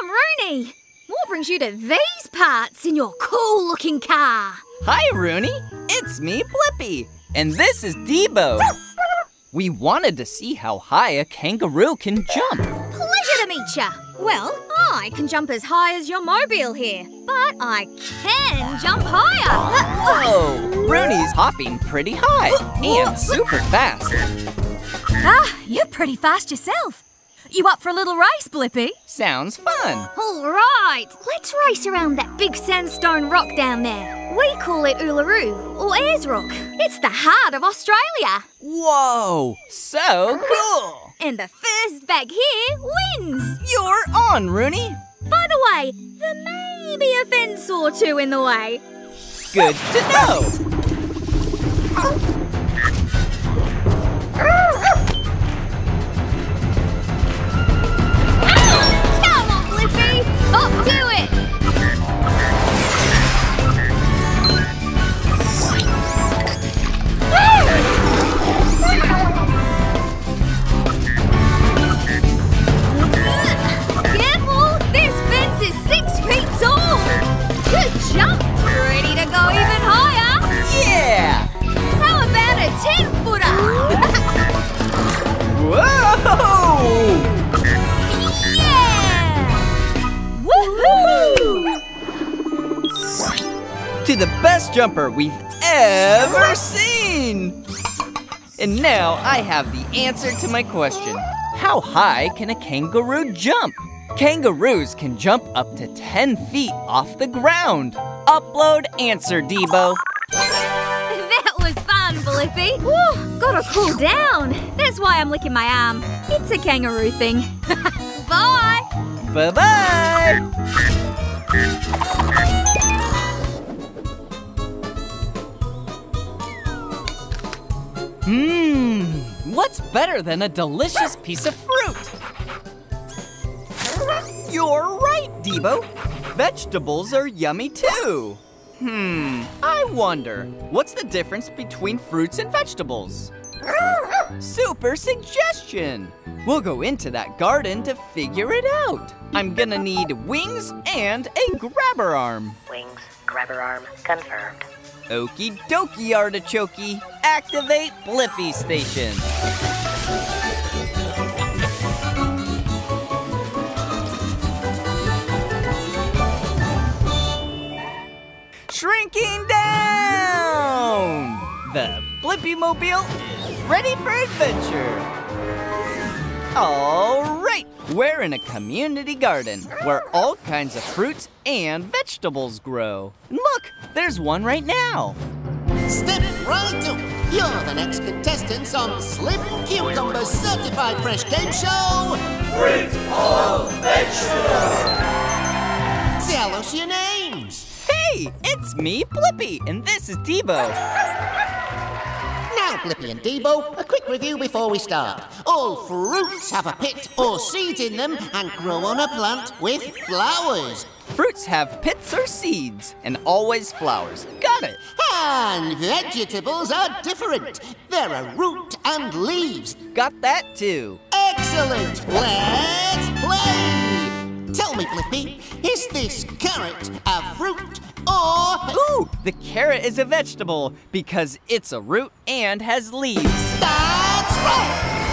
Speaker 2: I'm Rooney. What brings you to these parts in your cool looking car?
Speaker 3: Hi, Rooney. It's me, Blippi. And this is Debo. We wanted to see how high a kangaroo can jump.
Speaker 2: Pleasure to meet ya. Well, I can jump as high as your mobile here, but I can jump higher.
Speaker 3: Whoa! Rooney's hopping pretty high and super fast.
Speaker 16: Ah, you're pretty fast yourself. You up for a little race, Blippi?
Speaker 3: Sounds fun.
Speaker 2: All right, let's race around that big sandstone rock down there. We call it Uluru, or Ayers Rock. It's the heart of Australia.
Speaker 3: Whoa! So cool!
Speaker 2: And the first bag here wins.
Speaker 3: You're on, Rooney.
Speaker 2: By the way, there may be a fence or two in the way.
Speaker 3: Good to know.
Speaker 2: Up! Careful! This fence is six feet tall! Good jump!
Speaker 3: Ready to go even higher?
Speaker 2: Yeah! How about a ten-footer? Whoa!
Speaker 3: To the best jumper we've ever seen! And now I have the answer to my question. How high can a kangaroo jump? Kangaroos can jump up to 10 feet off the ground. Upload answer, Debo.
Speaker 2: That was fun, Blippi. Whew, gotta cool down. That's why I'm licking my arm. It's a kangaroo thing. Bye!
Speaker 3: Bye Mmm, what's better than a delicious piece of fruit? You're right, Debo. Vegetables are yummy too. Hmm, I wonder, what's the difference between fruits and vegetables? Super suggestion! We'll go into that garden to figure it out. I'm gonna need wings and a grabber arm.
Speaker 4: Wings, grabber arm, confirmed.
Speaker 3: Okie dokie, artichoke. Activate Blippi Station. Shrinking down! The Blippi Mobile is ready for adventure. All right, we're in a community garden where all kinds of fruits and vegetables grow. And look, there's one right now.
Speaker 13: Step right up. You're the next contestant on Slim Cucumber certified fresh game show.
Speaker 12: Fruit or vegetable?
Speaker 13: Tell us your names.
Speaker 3: Hey, it's me, Blippi, and this is Debo.
Speaker 13: Now, Blippi and Debo, a quick review before we start. All fruits have a pit or seed in them and grow on a plant with flowers.
Speaker 3: Fruits have pits or seeds, and always flowers. Got it.
Speaker 13: And vegetables are different. There are root and leaves.
Speaker 3: Got that too.
Speaker 13: Excellent. Let's play. Tell me, Blippi, is this carrot a fruit or...
Speaker 3: Ooh, the carrot is a vegetable because it's a root and has leaves.
Speaker 13: That's right.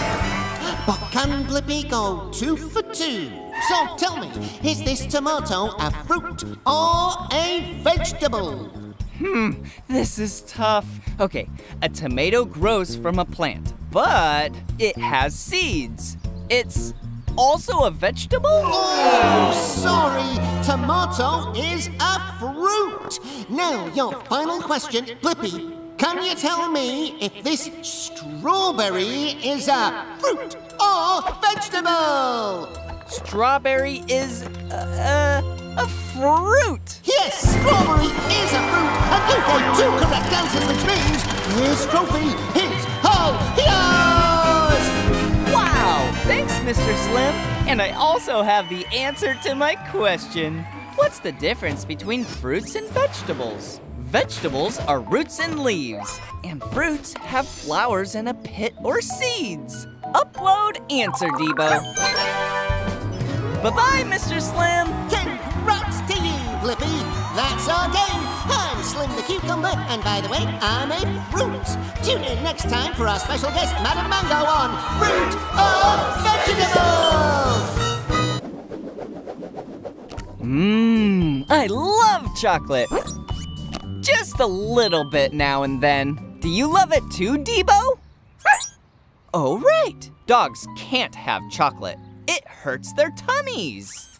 Speaker 13: But can Blippi go two for two? So tell me, is this tomato a fruit or a vegetable?
Speaker 3: Hmm, this is tough. Okay, a tomato grows from a plant, but it has seeds. It's also a vegetable?
Speaker 13: Oh, sorry. Tomato is a fruit. Now, your final question, Blippi. Can you tell me if this strawberry is a fruit or vegetable?
Speaker 3: Strawberry is uh, a fruit.
Speaker 13: Yes, strawberry is a fruit, and you gave two correct answers, which means this trophy is all yours!
Speaker 3: Wow, thanks, Mr. Slim. And I also have the answer to my question. What's the difference between fruits and vegetables? Vegetables are roots and leaves, and fruits have flowers and a pit or seeds. Upload answer, Debo. Bye-bye, Mr. Slim.
Speaker 13: Congrats to you, Blippi. That's our game. I'm Slim the Cucumber, and by the way, I'm a fruit. Tune in next time for our special guest, Madam Mango, on Fruit or Vegetables.
Speaker 3: Mmm, I love chocolate. Just a little bit now and then. Do you love it too, Debo? Oh, right. Dogs can't have chocolate. It hurts their tummies.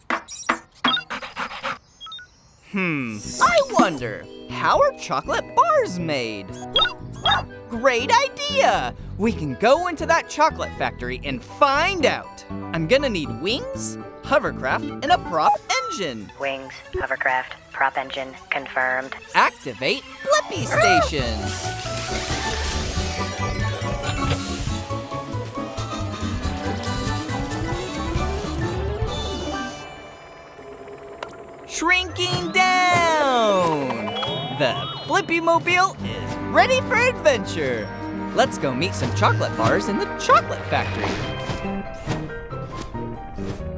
Speaker 3: Hmm, I wonder, how are chocolate bars made? Great idea! We can go into that chocolate factory and find out. I'm gonna need wings, hovercraft, and a prop engine.
Speaker 4: Wings, hovercraft, prop engine, confirmed.
Speaker 3: Activate Blippi Station. Shrinking down! The Blippi Mobile is ready for adventure. Let's go meet some chocolate bars in the chocolate factory.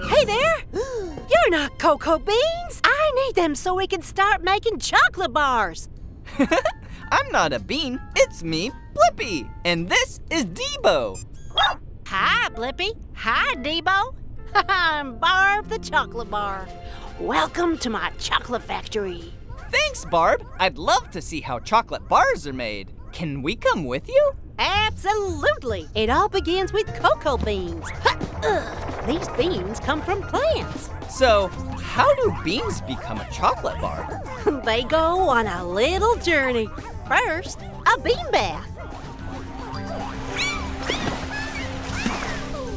Speaker 5: Hey there! You're not cocoa beans! I need them so we can start making chocolate bars.
Speaker 3: I'm not a bean, it's me, Blippi, and this is Debo.
Speaker 17: Hi, Blippi. Hi, Debo. I'm Barb the Chocolate Bar. Welcome to my chocolate factory.
Speaker 3: Thanks, Barb. I'd love to see how chocolate bars are made. Can we come with you?
Speaker 17: Absolutely. It all begins with cocoa beans. These beans come from plants.
Speaker 3: So, how do beans become a chocolate bar?
Speaker 17: they go on a little journey. First, a bean bath.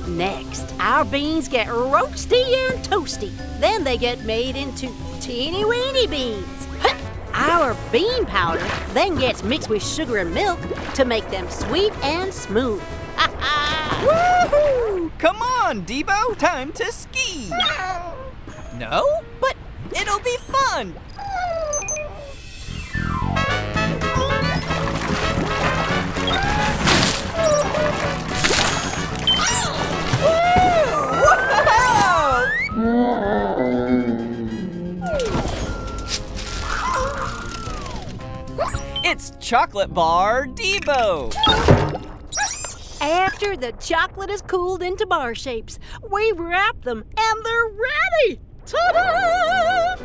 Speaker 17: Next, our beans get roasty and toasty. Then they get made into teeny weeny beans. Our bean powder then gets mixed with sugar and milk to make them sweet and smooth.
Speaker 3: Woohoo! Come on, Debo, time to ski. No, but it'll be fun. Chocolate Bar Debo.
Speaker 17: After the chocolate is cooled into bar shapes, we wrap them and they're ready. Ta-da!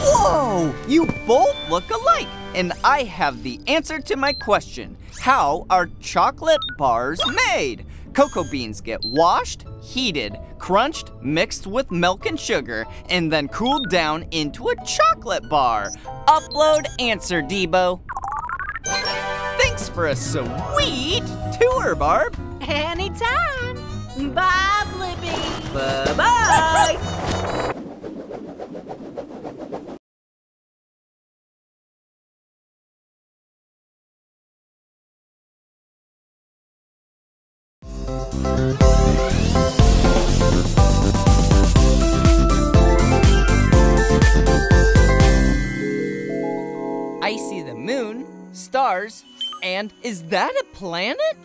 Speaker 3: Whoa! You both look alike, and I have the answer to my question. How are chocolate bars made? Cocoa beans get washed, heated, crunched, mixed with milk and sugar, and then cooled down into a chocolate bar. Upload answer, Debo. Thanks for a sweet tour, Barb.
Speaker 17: Anytime. Bye, Blippi.
Speaker 3: Bye-bye. I stars, and is that a planet?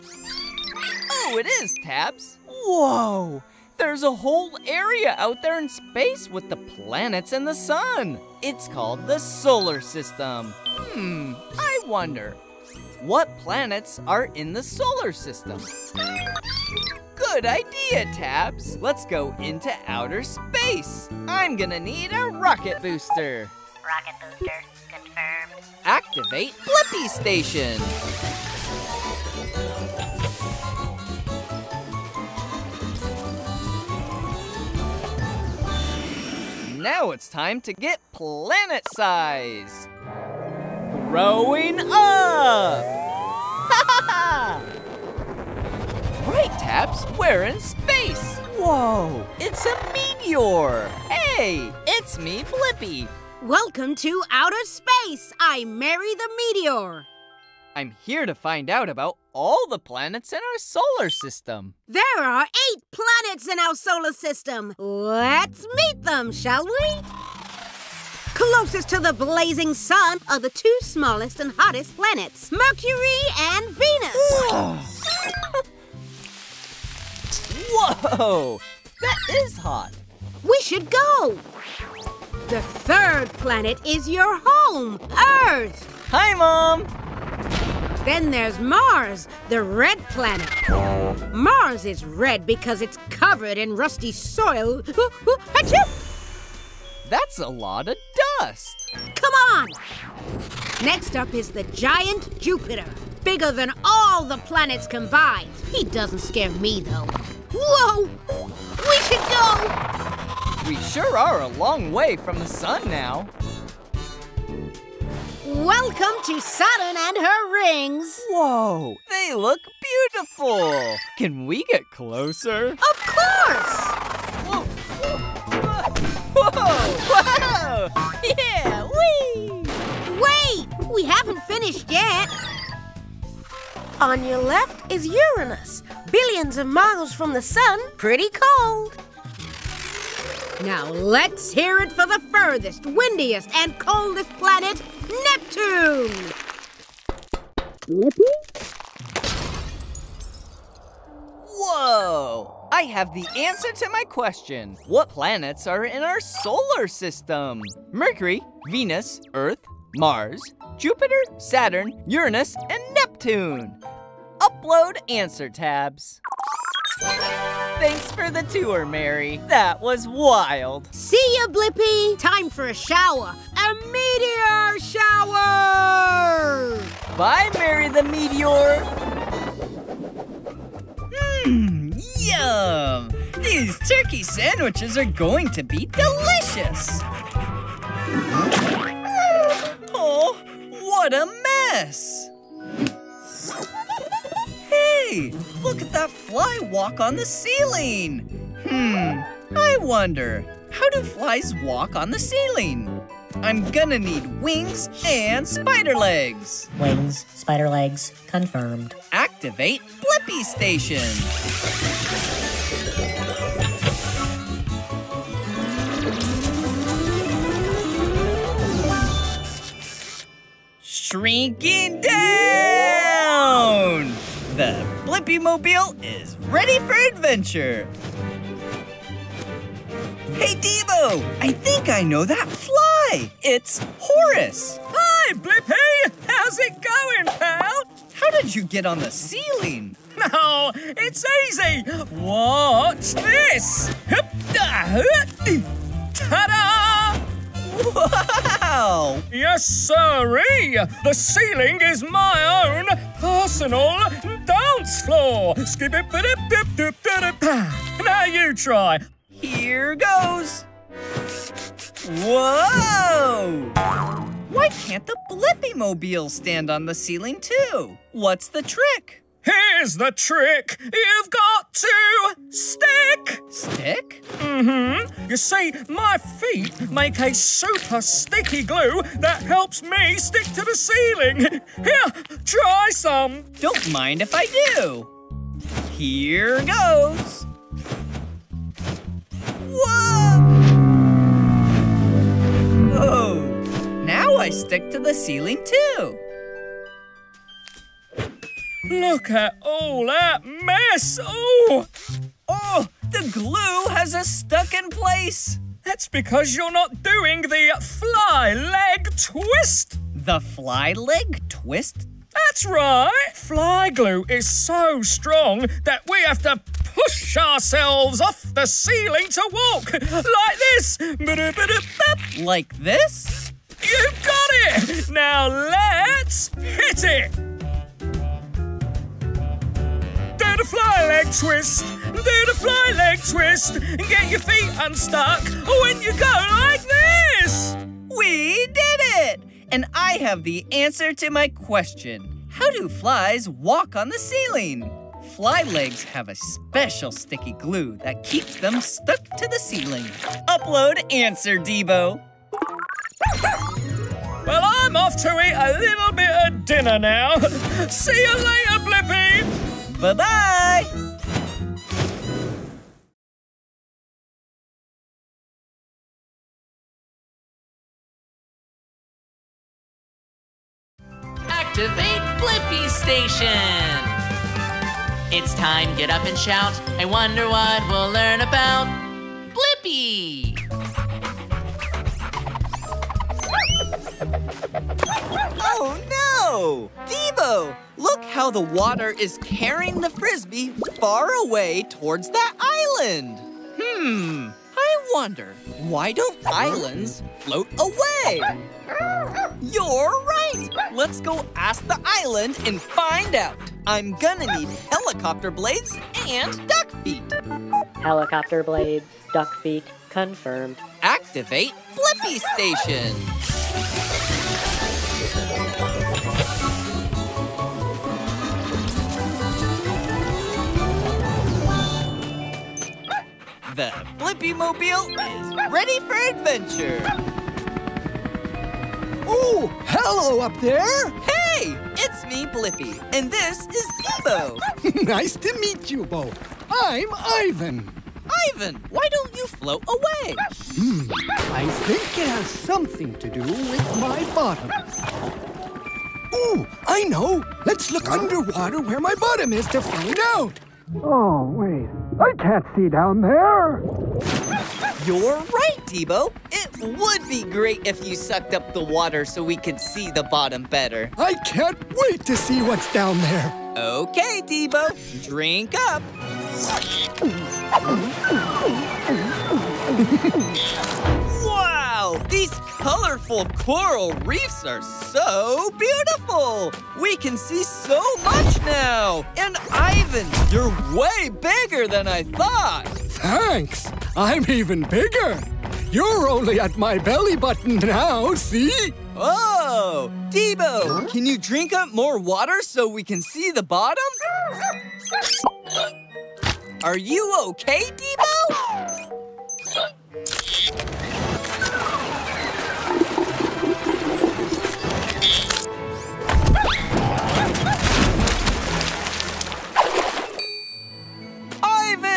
Speaker 3: Oh, it is, Tabs. Whoa! There's a whole area out there in space with the planets and the sun. It's called the solar system. Hmm, I wonder, what planets are in the solar system? Good idea, Tabs. Let's go into outer space. I'm gonna need a rocket booster.
Speaker 4: Rocket booster confirmed.
Speaker 3: Activate Blippi Station. Now it's time to get planet size. Growing up! right, Tabs, we're in space. Whoa, it's a meteor. Hey, it's me, Blippi.
Speaker 18: Welcome to outer space. I'm Mary the Meteor.
Speaker 3: I'm here to find out about all the planets in our solar system.
Speaker 18: There are eight planets in our solar system. Let's meet them, shall we? Closest to the blazing sun are the two smallest and hottest planets, Mercury and Venus.
Speaker 3: Whoa, that is hot.
Speaker 18: we should go. The third planet is your home, Earth.
Speaker 3: Hi, Mom.
Speaker 18: Then there's Mars, the red planet. Mars is red because it's covered in rusty soil.
Speaker 3: That's a lot of dust.
Speaker 18: Come on! Next up is the giant Jupiter. Bigger than all the planets combined. He doesn't scare me, though. Whoa! We should go!
Speaker 3: We sure are a long way from the sun now.
Speaker 18: Welcome to Saturn and her rings.
Speaker 3: Whoa, they look beautiful. Can we get closer?
Speaker 18: Of course!
Speaker 3: Whoa, whoa, yeah, wee!
Speaker 18: Wait! We haven't finished yet.
Speaker 19: On your left is Uranus, billions of miles from the sun, pretty cold.
Speaker 18: Now let's hear it for the furthest, windiest, and coldest planet, Neptune!
Speaker 3: Whoa! I have the answer to my question. What planets are in our solar system? Mercury, Venus, Earth, Mars, Jupiter, Saturn, Uranus, and Neptune.
Speaker 20: Upload answer tabs. Thanks for the tour, Mary. That was wild.
Speaker 18: See ya, Blippi. Time for a shower. A meteor shower!
Speaker 20: Bye, Mary the Meteor.
Speaker 3: Mmm, yum! These turkey sandwiches are going to be delicious! Oh, what a mess! Hey, look at that fly walk on the ceiling! Hmm, I wonder, how do flies walk on the ceiling? I'm gonna need wings and spider legs.
Speaker 4: Wings, spider legs, confirmed.
Speaker 3: Activate Blippi Station. Shrinking down! The Blippi Mobile is ready for adventure. Hey, Debo! I think I know that fly! It's Horace!
Speaker 10: Hi, Blippi! How's it going, pal?
Speaker 3: How did you get on the ceiling?
Speaker 10: No, it's easy! Watch this! Ta-da!
Speaker 3: Wow!
Speaker 10: Yes, sirree! The ceiling is my own personal dance floor! skip it bit dip dip dip Now you try.
Speaker 3: Here goes! Whoa! Why can't the Blippi Mobile stand on the ceiling too? What's the trick?
Speaker 10: Here's the trick. You've got to stick.
Speaker 3: Stick?
Speaker 10: Mm-hmm. You see, my feet make a super sticky glue that helps me stick to the ceiling. Here, try some.
Speaker 3: Don't mind if I do. Here goes. Whoa! Oh, now I stick to the ceiling too.
Speaker 10: Look at all that mess. Oh!
Speaker 3: Oh, the glue has us stuck in place.
Speaker 10: That's because you're not doing the fly leg twist.
Speaker 3: The fly leg twist?
Speaker 10: That's right. Fly glue is so strong that we have to push ourselves off the ceiling to walk. Like this.
Speaker 3: Like this?
Speaker 10: You got it. Now let's hit it. Do the fly leg twist. Do the fly leg twist. And get your feet unstuck when you go like this.
Speaker 3: We did it! And I have the answer to my question. How do flies walk on the ceiling? Fly legs have a special sticky glue that keeps them stuck to the ceiling. Upload answer, Debo.
Speaker 10: Well, I'm off to eat a little bit of dinner now. See you later, Blippi.
Speaker 3: Bye bye.
Speaker 21: Activate Blippi Station! It's time, get up and shout. I wonder what we'll learn about Blippi!
Speaker 20: Oh no! Debo! Look how the water is carrying the frisbee far away towards that island. Hmm, I wonder, why don't islands float away? You're right! Let's go ask the island and find out. I'm gonna need helicopter blades and duck feet.
Speaker 4: Helicopter blades, duck feet, confirmed.
Speaker 20: Activate Blippi Station. The Blippi Mobile is ready for adventure.
Speaker 22: Oh, hello up there.
Speaker 20: Hey, it's me, Blippi, and this is Debo.
Speaker 22: nice to meet you both. I'm Ivan.
Speaker 20: Ivan, why don't you float away?
Speaker 22: Hmm, I think it has something to do with my bottom. Ooh, I know. Let's look underwater where my bottom is to find out. Oh, wait. I can't see down there.
Speaker 3: You're right, Debo. It would be great if you sucked up the water so we could see the bottom better.
Speaker 22: I can't wait to see what's down there.
Speaker 3: Okay, Debo. Drink up. colorful coral reefs are so beautiful! We can see so much now! And Ivan, you're way bigger than I thought!
Speaker 22: Thanks. I'm even bigger. You're only at my belly button now, see?
Speaker 3: Oh! Debo, can you drink up more water so we can see the bottom? Are you okay, Debo?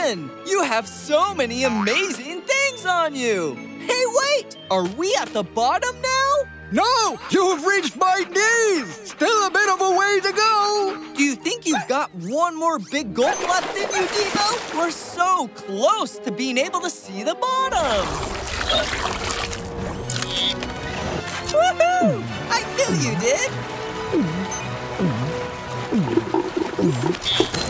Speaker 3: You have so many amazing things on you. Hey, wait! Are we at the bottom now?
Speaker 22: No! You've reached my knees! Still a bit of a way to go!
Speaker 3: Do you think you've got one more big gulp left in you, Debo? We're so close to being able to see the bottom. Woohoo! I knew you did.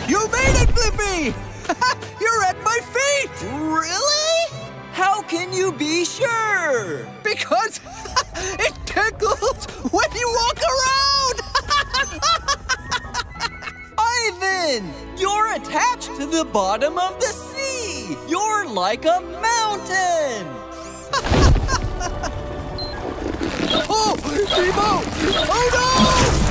Speaker 22: You made it, Blippi! You're at my feet!
Speaker 3: Really? How can you be sure?
Speaker 22: Because it tickles when you walk around!
Speaker 3: Ivan, you're attached to the bottom of the sea. You're like a mountain.
Speaker 22: oh, Debo! Oh no!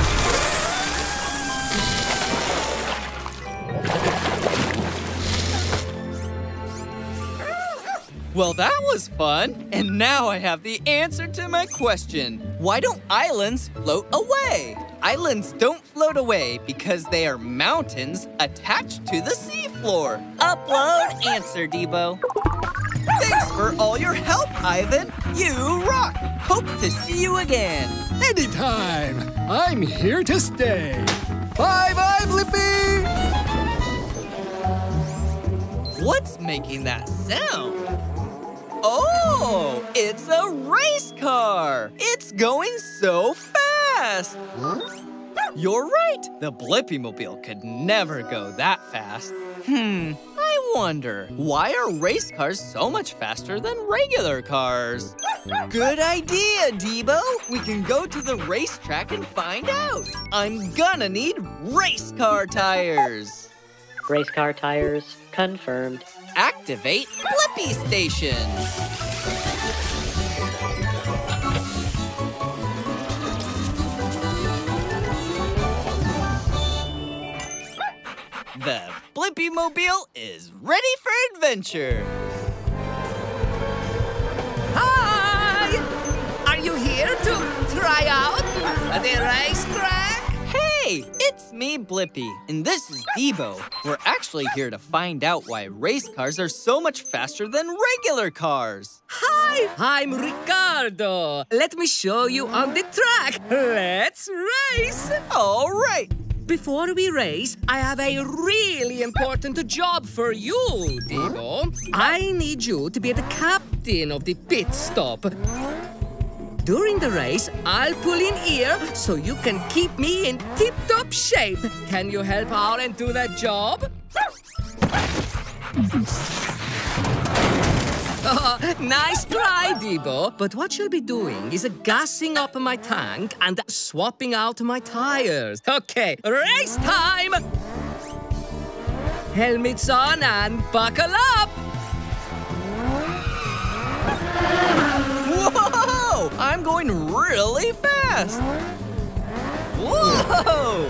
Speaker 3: Well, that was fun. And now I have the answer to my question. Why don't islands float away? Islands don't float away because they are mountains attached to the seafloor. Upload answer, Debo. Thanks for all your help, Ivan. You rock. Hope to see you again.
Speaker 22: Anytime. I'm here to stay. Bye bye, Blippi!
Speaker 3: What's making that sound? Oh, it's a race car. It's going so fast. You're right. The Blippi Mobile could never go that fast. Hmm, I wonder, why are race cars so much faster than regular cars? Good idea, Debo. We can go to the racetrack and find out. I'm gonna need race car tires.
Speaker 4: Race car tires confirmed.
Speaker 3: Activate Blippi Station. The Blippi Mobile is ready for adventure.
Speaker 10: Hi! Are you here to try out the racetrack?
Speaker 3: Hey, it's me, Blippi, and this is Debo. We're actually here to find out why race cars are so much faster than regular cars.
Speaker 10: Hi, I'm Ricardo. Let me show you on the track. Let's race.
Speaker 3: All right.
Speaker 10: Before we race, I have a really important job for you, Debo. I need you to be the captain of the pit stop. During the race, I'll pull in here so you can keep me in tip-top shape. Can you help out and do that job? Oh, nice try, Debo. But what you'll be doing is gassing up my tank and swapping out my tires. Okay, race time! Helmets on and buckle up!
Speaker 3: I'm going really fast. Whoa!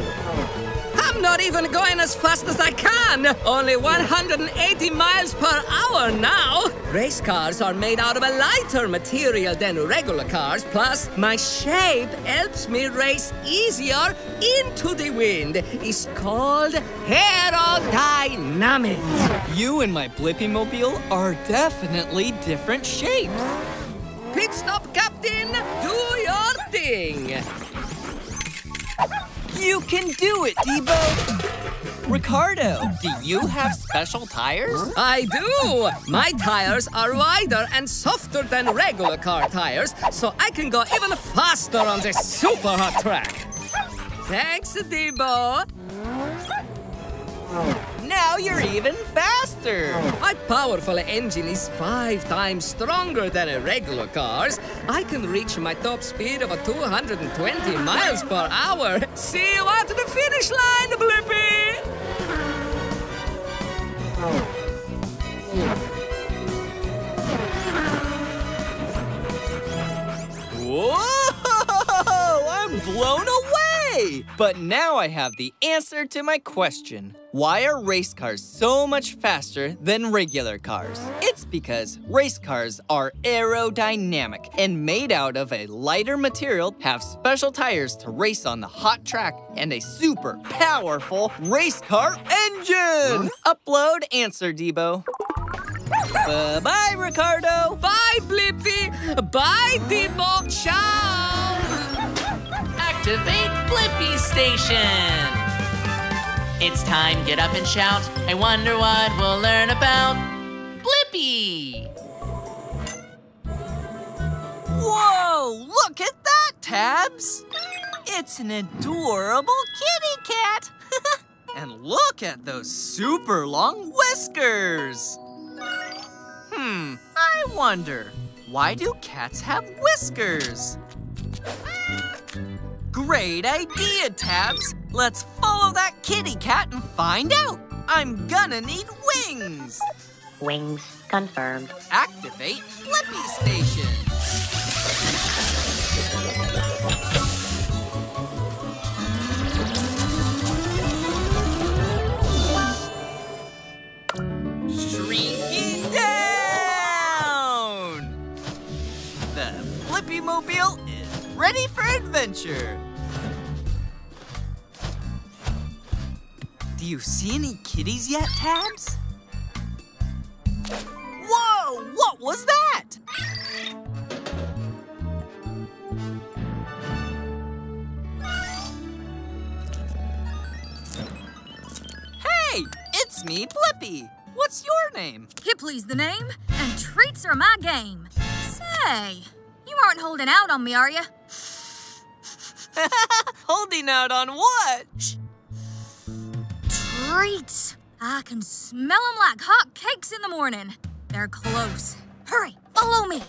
Speaker 10: I'm not even going as fast as I can. Only 180 miles per hour now. Race cars are made out of a lighter material than regular cars. Plus, my shape helps me race easier into the wind. It's called aerodynamics.
Speaker 3: You and my Blippi Mobile are definitely different shapes.
Speaker 10: Pit stop, Captain. Do your thing.
Speaker 3: You can do it, Debo! Ricardo, do you have special tires?
Speaker 10: I do! My tires are wider and softer than regular car tires, so I can go even faster on this super hot track. Thanks, Debo.
Speaker 3: Now you're even faster.
Speaker 10: My powerful engine is five times stronger than a regular car's. I can reach my top speed of 220 miles per hour. See you at the finish line, Blippi!
Speaker 3: Whoa! I'm blown away! But now I have the answer to my question. Why are race cars so much faster than regular cars? It's because race cars are aerodynamic and made out of a lighter material, have special tires to race on the hot track, and a super powerful race car engine! Upload answer, Debo. Bye-bye, Ricardo.
Speaker 10: Bye, Blippi. Bye, Debo. Ciao.
Speaker 21: Activate Blippi Station. It's time, get up and shout. I wonder what we'll learn about Blippi.
Speaker 3: Whoa, look at that, Tabs. It's an adorable kitty cat. and look at those super long whiskers. Hmm, I wonder, why do cats have whiskers? Great idea, Tabs. Let's follow that kitty cat and find out. I'm gonna need wings.
Speaker 4: Wings confirmed.
Speaker 3: Activate Blippi Station. Shrinking down! The Blippi Mobile is ready for adventure. Do you see any kitties yet, Tabs? Whoa! What was that? Hey! It's me, Blippi! What's your name?
Speaker 2: Hipley's the name, and treats are my game. Say, you aren't holding out on me, are you?
Speaker 3: Holding out on what?
Speaker 2: Treats. I can smell them like hot cakes in the morning. They're close. Hurry, follow me.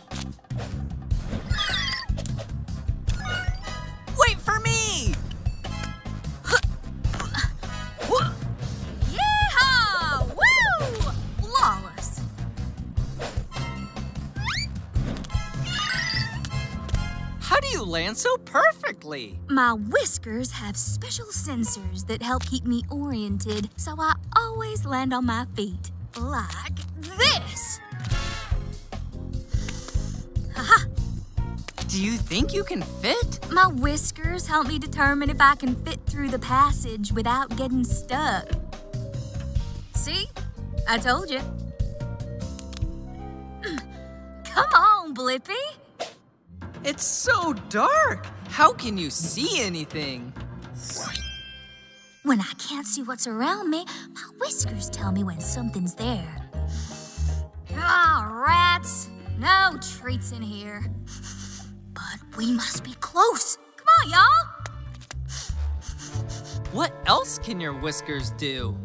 Speaker 3: You land so perfectly?
Speaker 2: My whiskers have special sensors that help keep me oriented, so I always land on my feet. Like this. Haha!
Speaker 3: Do you think you can fit?
Speaker 2: My whiskers help me determine if I can fit through the passage without getting stuck. See? I told you. Come on, Blippi.
Speaker 3: It's so dark. How can you see anything?
Speaker 2: When I can't see what's around me, my whiskers tell me when something's there. Ah, rats. No treats in here. But we must be close. Come on, y'all.
Speaker 3: What else can your whiskers do?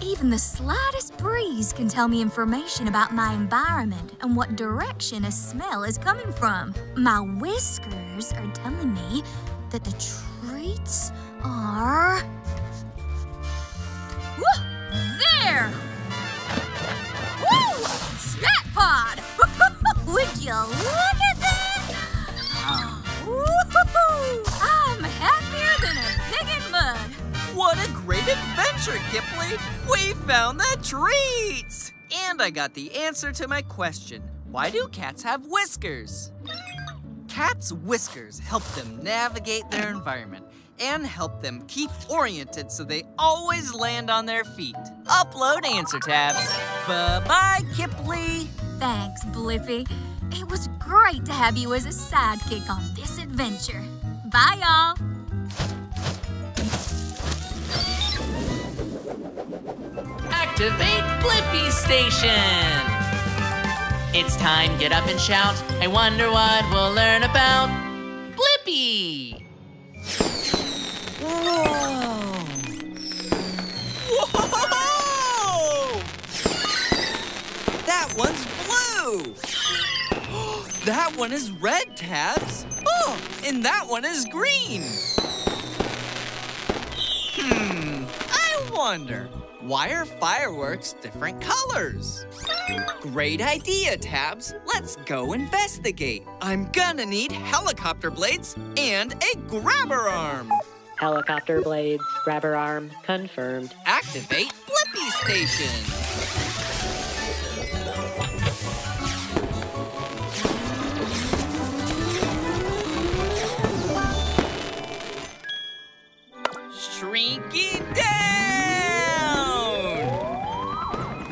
Speaker 2: Even the slightest breeze can tell me information about my environment and what direction a smell is coming from. My whiskers are telling me that the treats are. Woo! There! Woo! Jackpot! Would you look at that? Ah, woo-hoo-hoo!
Speaker 3: What a great adventure, Kipley! We found the treats! And I got the answer to my question. Why do cats have whiskers? Cats' whiskers help them navigate their environment and help them keep oriented so they always land on their feet. Upload answer tabs. Bye-bye, Kipley.
Speaker 2: Thanks, Blippi. It was great to have you as a sidekick on this adventure. Bye, y'all.
Speaker 21: Activate Blippi Station! It's time, get up and shout. I wonder what we'll learn about Blippi!
Speaker 3: Whoa! Whoa! That one's blue! that one is red, Tabs. Oh, and that one is green. Hmm, I wonder, why are fireworks different colors? Great idea, Tabs. Let's go investigate. I'm gonna need helicopter blades and a grabber arm.
Speaker 4: Helicopter blades, grabber arm, confirmed.
Speaker 3: Activate Blippi Station. Shrinking down!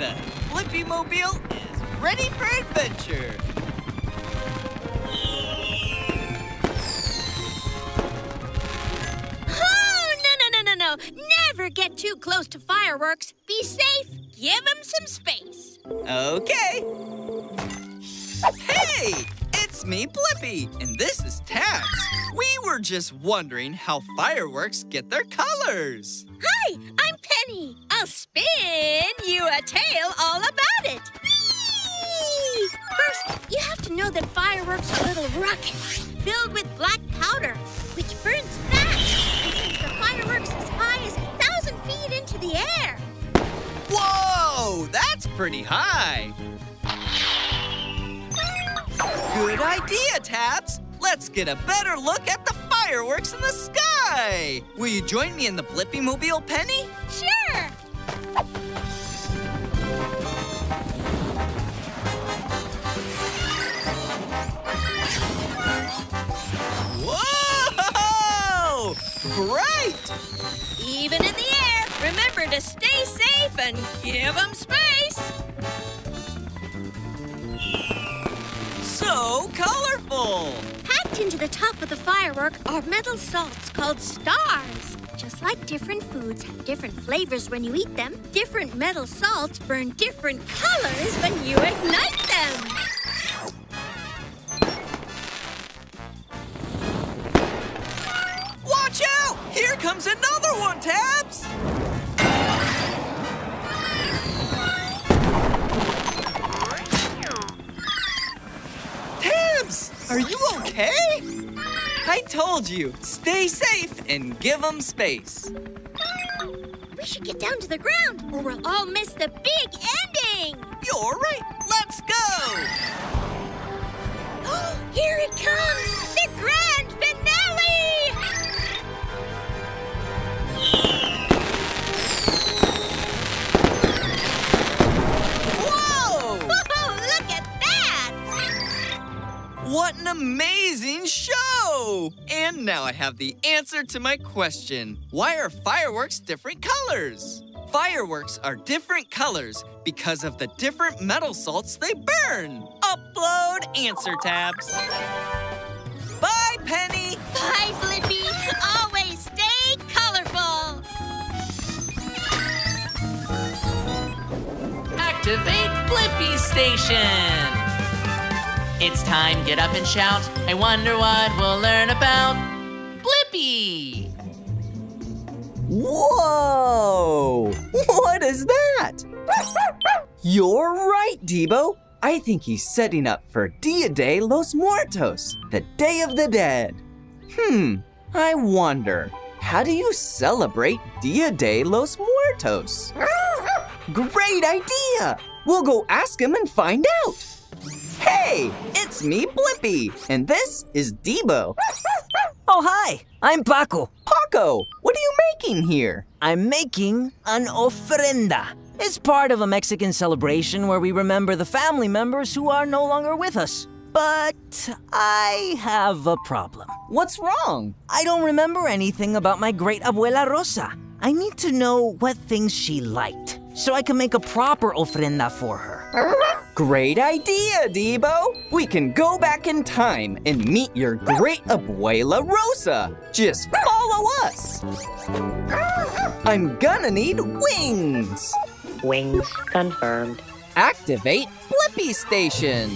Speaker 3: The Blippi Mobile is ready for adventure.
Speaker 5: Oh, no, no, no, no, no. Never get too close to fireworks. Be safe. Give them some space.
Speaker 3: Okay. Hey, it's me, Blippi, and this is Tabs. We were just wondering how fireworks get their colors.
Speaker 5: Hi, I'll spin you a tale all about it. Whee! First, you have to know that fireworks are little rockets filled with black powder, which burns fast and sends the fireworks as high as a thousand feet into the air.
Speaker 3: Whoa, that's pretty high. Good idea, Tabs. Let's get a better look at the fireworks in the sky. Will you join me in the Blippi Mobile, Penny?
Speaker 5: Sure.
Speaker 3: Whoa! Great!
Speaker 5: Even in the air, remember to stay safe and give them space.
Speaker 3: So colorful!
Speaker 5: Packed into the top of the firework are metal salts called stars. Just like different foods have different flavors when you eat them, different metal salts burn different colors when you ignite them.
Speaker 3: Watch out! Here comes another one, Tabs! Are you okay? I told you, stay safe and give them space.
Speaker 5: We should get down to the ground or we'll all miss the big ending.
Speaker 3: You're right. Let's go!
Speaker 5: Here it comes! The grand finale!
Speaker 3: What an amazing show! And now I have the answer to my question. Why are fireworks different colors? Fireworks are different colors because of the different metal salts they burn. Upload answer tabs. Bye, Penny!
Speaker 5: Bye, Blippi! Always stay colorful!
Speaker 21: Activate Blippi Station! It's time, get up and shout. I wonder what we'll learn about Blippi!
Speaker 3: Whoa! What is that? You're right, Debo. I think he's setting up for Dia de los Muertos, the Day of the Dead. Hmm, I wonder, how do you celebrate Dia de los Muertos? Great idea! We'll go ask him and find out. Hey, it's me, Blippi, and this is Debo.
Speaker 15: Oh, hi. I'm Paco.
Speaker 3: Paco, what are you making here?
Speaker 15: I'm making an ofrenda. It's part of a Mexican celebration where we remember the family members who are no longer with us. But I have a problem.
Speaker 3: What's wrong?
Speaker 15: I don't remember anything about my great abuela Rosa. I need to know what things she liked so I can make a proper ofrenda for her.
Speaker 3: Great idea, Debo! We can go back in time and meet your great abuela Rosa. Just follow us. I'm gonna need wings.
Speaker 4: Wings confirmed.
Speaker 3: Activate Blippi Station.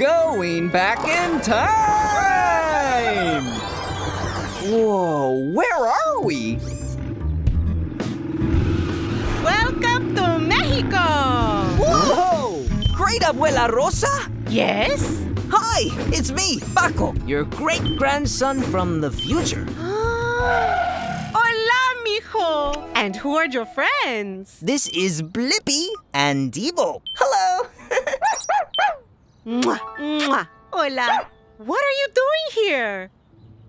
Speaker 3: Going back in time! Whoa, where are we?
Speaker 23: Welcome to Mexico!
Speaker 15: Whoa! Great Abuela Rosa?
Speaker 23: Yes?
Speaker 15: Hi, it's me, Paco, your great grandson from the future.
Speaker 23: Hola, mijo! And who are your friends?
Speaker 15: This is Blippi and Debo. Hello!
Speaker 23: Mwah, mwah. Hola. What are you doing here?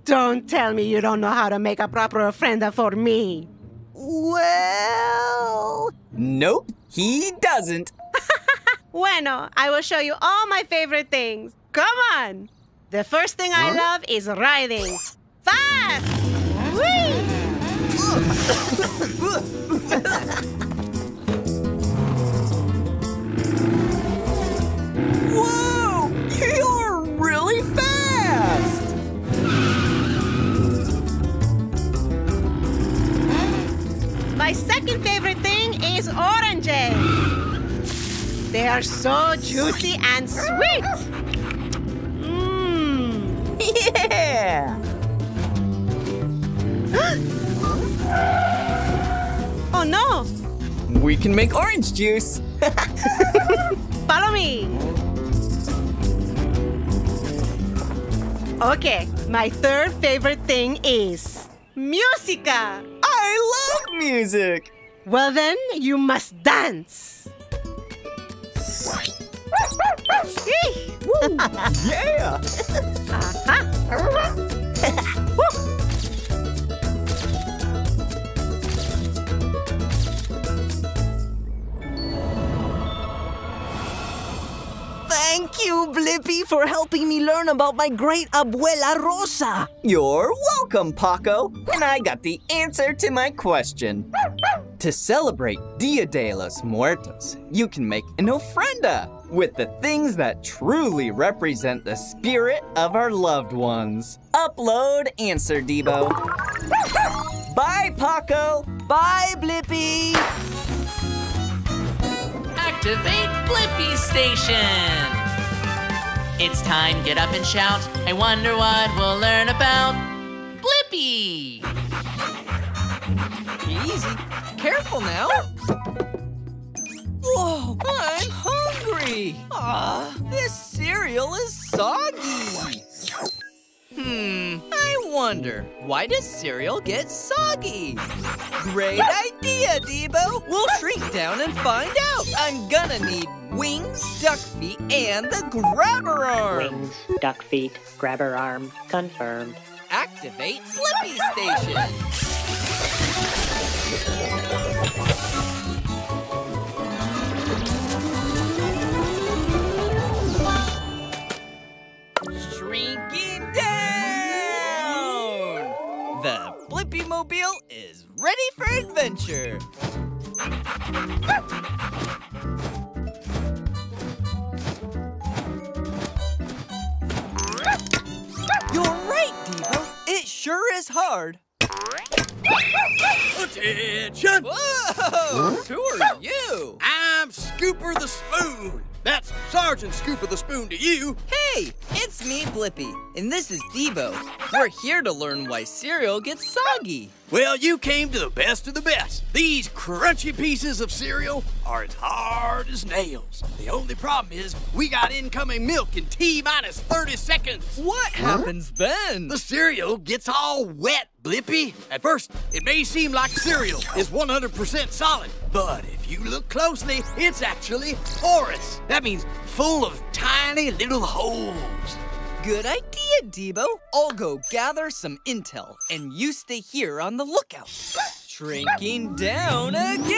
Speaker 23: Don't tell me you don't know how to make a proper ofrenda for me.
Speaker 15: Well.
Speaker 3: Nope, he doesn't.
Speaker 23: Bueno, I will show you all my favorite things. Come on. The first thing I love is riding. Fast! Whee!
Speaker 3: Whoa! You're really fast!
Speaker 23: My second favorite thing is oranges. They are so juicy and sweet. Mmm.
Speaker 15: Yeah!
Speaker 23: oh no!
Speaker 3: We can make orange juice.
Speaker 23: Follow me. Okay, my third favorite thing is musica.
Speaker 3: I love music.
Speaker 23: Well then, you must dance.
Speaker 3: Yeah!
Speaker 23: Uh-huh.
Speaker 15: Thank you, Blippi, for helping me learn about my great Abuela Rosa.
Speaker 3: You're welcome, Paco. And I got the answer to my question. to celebrate Dia de los Muertos, you can make an ofrenda with the things that truly represent the spirit of our loved ones. Upload answer, Debo. Bye, Paco.
Speaker 15: Bye, Blippi.
Speaker 21: Activate Blippi Station! It's time, get up and shout. I wonder what we'll learn about Blippi!
Speaker 3: Easy. Careful now. Whoa, I'm hungry. Ah, this cereal is soggy. Hmm, I wonder, why does cereal get soggy? Great idea, Debo. We'll shrink down and find out. I'm gonna need wings, duck feet, and the grabber arm.
Speaker 4: Wings, duck feet, grabber arm confirmed.
Speaker 3: Activate Blippi Station. Down! The Blippi Mobile is ready for adventure. You're right, Debo. It sure is hard.
Speaker 22: Attention!
Speaker 3: Whoa! Who are you?
Speaker 22: I'm Scooper the Spoon. That's Sergeant Scoop of the Spoon to you.
Speaker 3: Hey, it's me, Blippi, and this is Debo. We're here to learn why cereal gets soggy.
Speaker 22: Well, you came to the best of the best. These crunchy pieces of cereal are as hard as nails. The only problem is we got incoming milk in T minus 30 seconds.
Speaker 3: What happens then?
Speaker 22: The cereal gets all wet, Blippi. At first, it may seem like cereal is 100% solid, but if you look closely, it's actually porous. That means full of tiny little holes.
Speaker 3: Good idea, Debo. I'll go gather some intel, and you stay here on the lookout. Shrinking down again!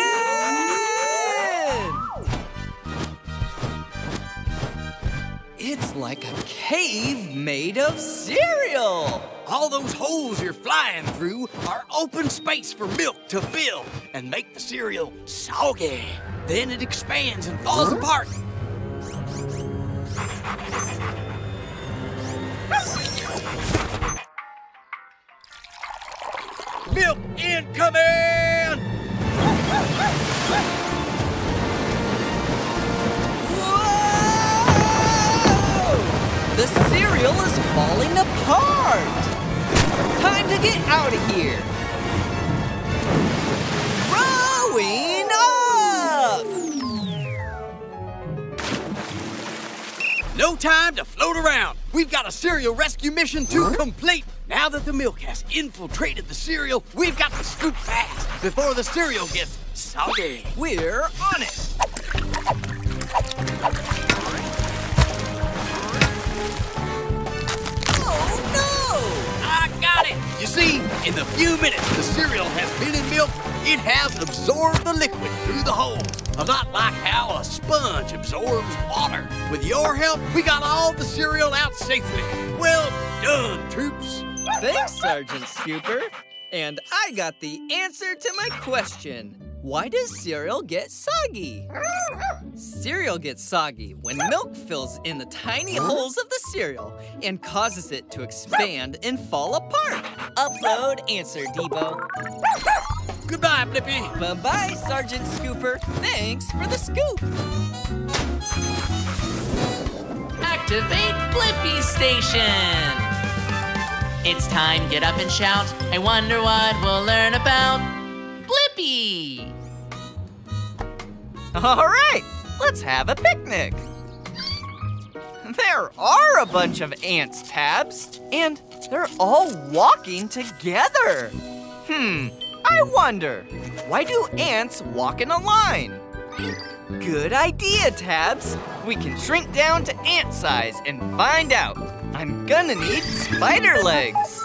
Speaker 3: It's like a cave made of cereal.
Speaker 22: All those holes you're flying through are open space for milk to fill and make the cereal soggy. Then it expands and falls apart. Milk incoming!
Speaker 3: The cereal is falling apart! Time to get out of here! Growing up!
Speaker 22: No time to float around. We've got a cereal rescue mission to complete. Now that the milk has infiltrated the cereal, we've got to scoop fast before the cereal gets soggy.
Speaker 3: We're on it.
Speaker 22: Oh, I got it! You see, in the few minutes the cereal has been in milk, it has absorbed the liquid through the holes. Not like how a sponge absorbs water. With your help, we got all the cereal out safely. Well done, troops.
Speaker 3: Thanks, Sergeant Scooper. And I got the answer to my question. Why does cereal get soggy? Cereal gets soggy when milk fills in the tiny holes of the cereal and causes it to expand and fall apart. Upload answer, Debo.
Speaker 22: Goodbye, Blippi.
Speaker 3: Bye-bye, Sergeant Scooper. Thanks for the scoop.
Speaker 21: Activate Blippi Station! It's time, get up and shout. I wonder what we'll learn about Blippi!
Speaker 3: All right, let's have a picnic. There are a bunch of ants, Tabs, and they're all walking together. Hmm, I wonder, why do ants walk in a line? Good idea, Tabs. We can shrink down to ant size and find out. I'm gonna need spider legs.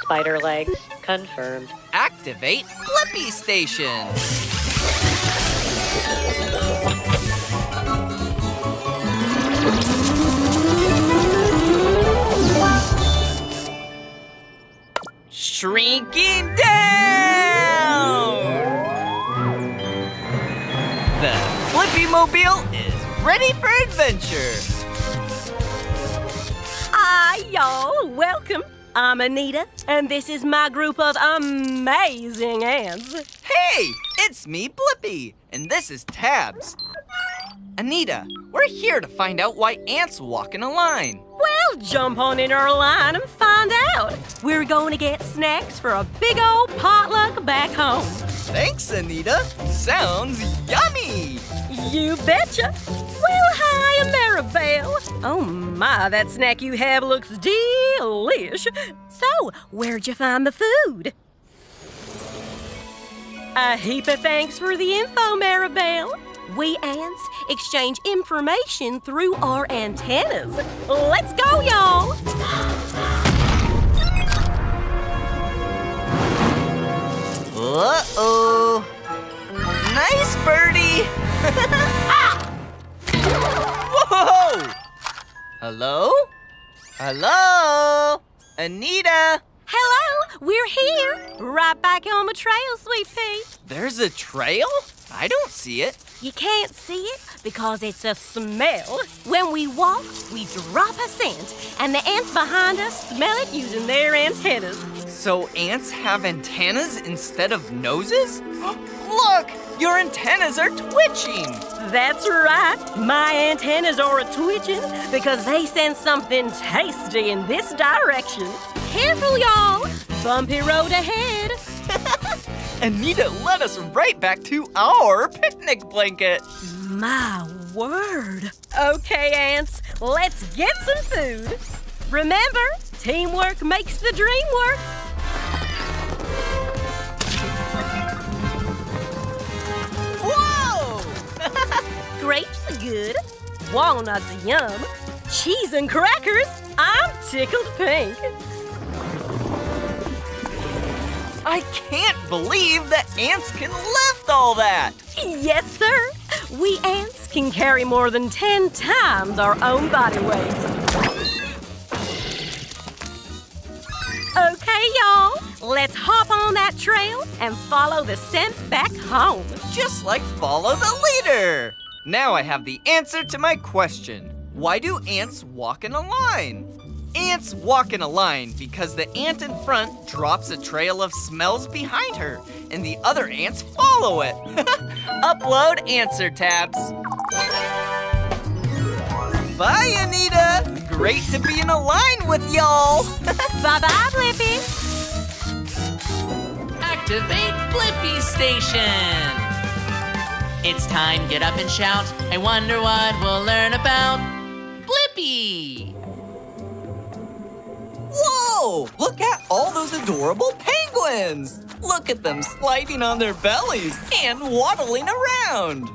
Speaker 4: Spider legs confirmed.
Speaker 3: Activate Blippi Station. Shrinking down! The Blippi Mobile is ready for adventure.
Speaker 5: Hi, y'all. Welcome. I'm Anita, and this is my group of amazing ants.
Speaker 3: Hey, it's me, Blippi, and this is Tabs. Anita, we're here to find out why ants walk in a line.
Speaker 5: Well, jump on in our line and find out. We're going to get snacks for a big old potluck back home.
Speaker 3: Thanks, Anita. Sounds yummy.
Speaker 5: You betcha. Well, hi, Maribel. My, that snack you have looks delish. So, where'd you find the food? A heap of thanks for the info, Maribel. We ants exchange information through our antennas. Let's go, y'all.
Speaker 3: Uh-oh. Nice birdie. Ah! Whoa! Hello? Hello? Anita?
Speaker 5: Hello, we're here. Right back on the trail, sweet pea.
Speaker 3: There's a trail? I don't see it.
Speaker 5: You can't see it because it's a smell. When we walk, we drop a scent, and the ants behind us smell it using their antennas.
Speaker 3: So ants have antennas instead of noses? Look! Your antennas are twitching!
Speaker 5: That's right. My antennas are a twitching because they sense something tasty in this direction. Careful, y'all. Bumpy road ahead.
Speaker 3: Anita led us right back to our picnic blanket.
Speaker 5: My word. Okay, ants, let's get some food. Remember, teamwork makes the dream work. Grapes are good. Walnuts are yum. Cheese and crackers, I'm tickled pink.
Speaker 3: I can't believe that ants can lift all that!
Speaker 5: Yes, sir. We ants can carry more than 10 times our own body weight. Okay, y'all. Let's hop on that trail and follow the scent back home.
Speaker 3: Just like follow the leader! Now I have the answer to my question. Why do ants walk in a line? Ants walk in a line because the ant in front drops a trail of smells behind her, and the other ants follow it. Upload answer tabs. Bye, Anita. Great to be in a line with y'all.
Speaker 2: bye bye, Blippi.
Speaker 21: Activate Blippi Station. It's time, get up and shout. I wonder what we'll learn about Blippi.
Speaker 3: Whoa! Look at all those adorable penguins! Look at them sliding on their bellies and waddling around.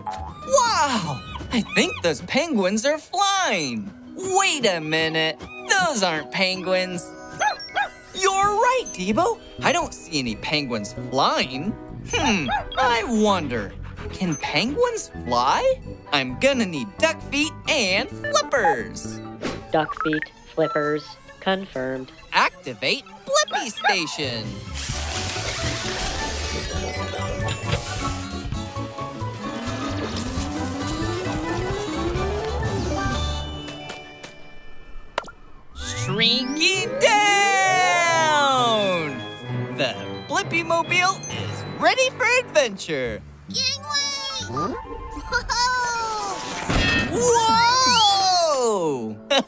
Speaker 3: Wow! I think those penguins are flying. Wait a minute. Those aren't penguins. You're right, Debo. I don't see any penguins flying. Hmm, I wonder. Can penguins fly? I'm gonna need duck feet and flippers.
Speaker 4: Duck feet, flippers, confirmed.
Speaker 3: Activate Blippi Station. Shrinking down! The Blippi Mobile is ready for adventure.
Speaker 7: Gangway!
Speaker 3: Whoa!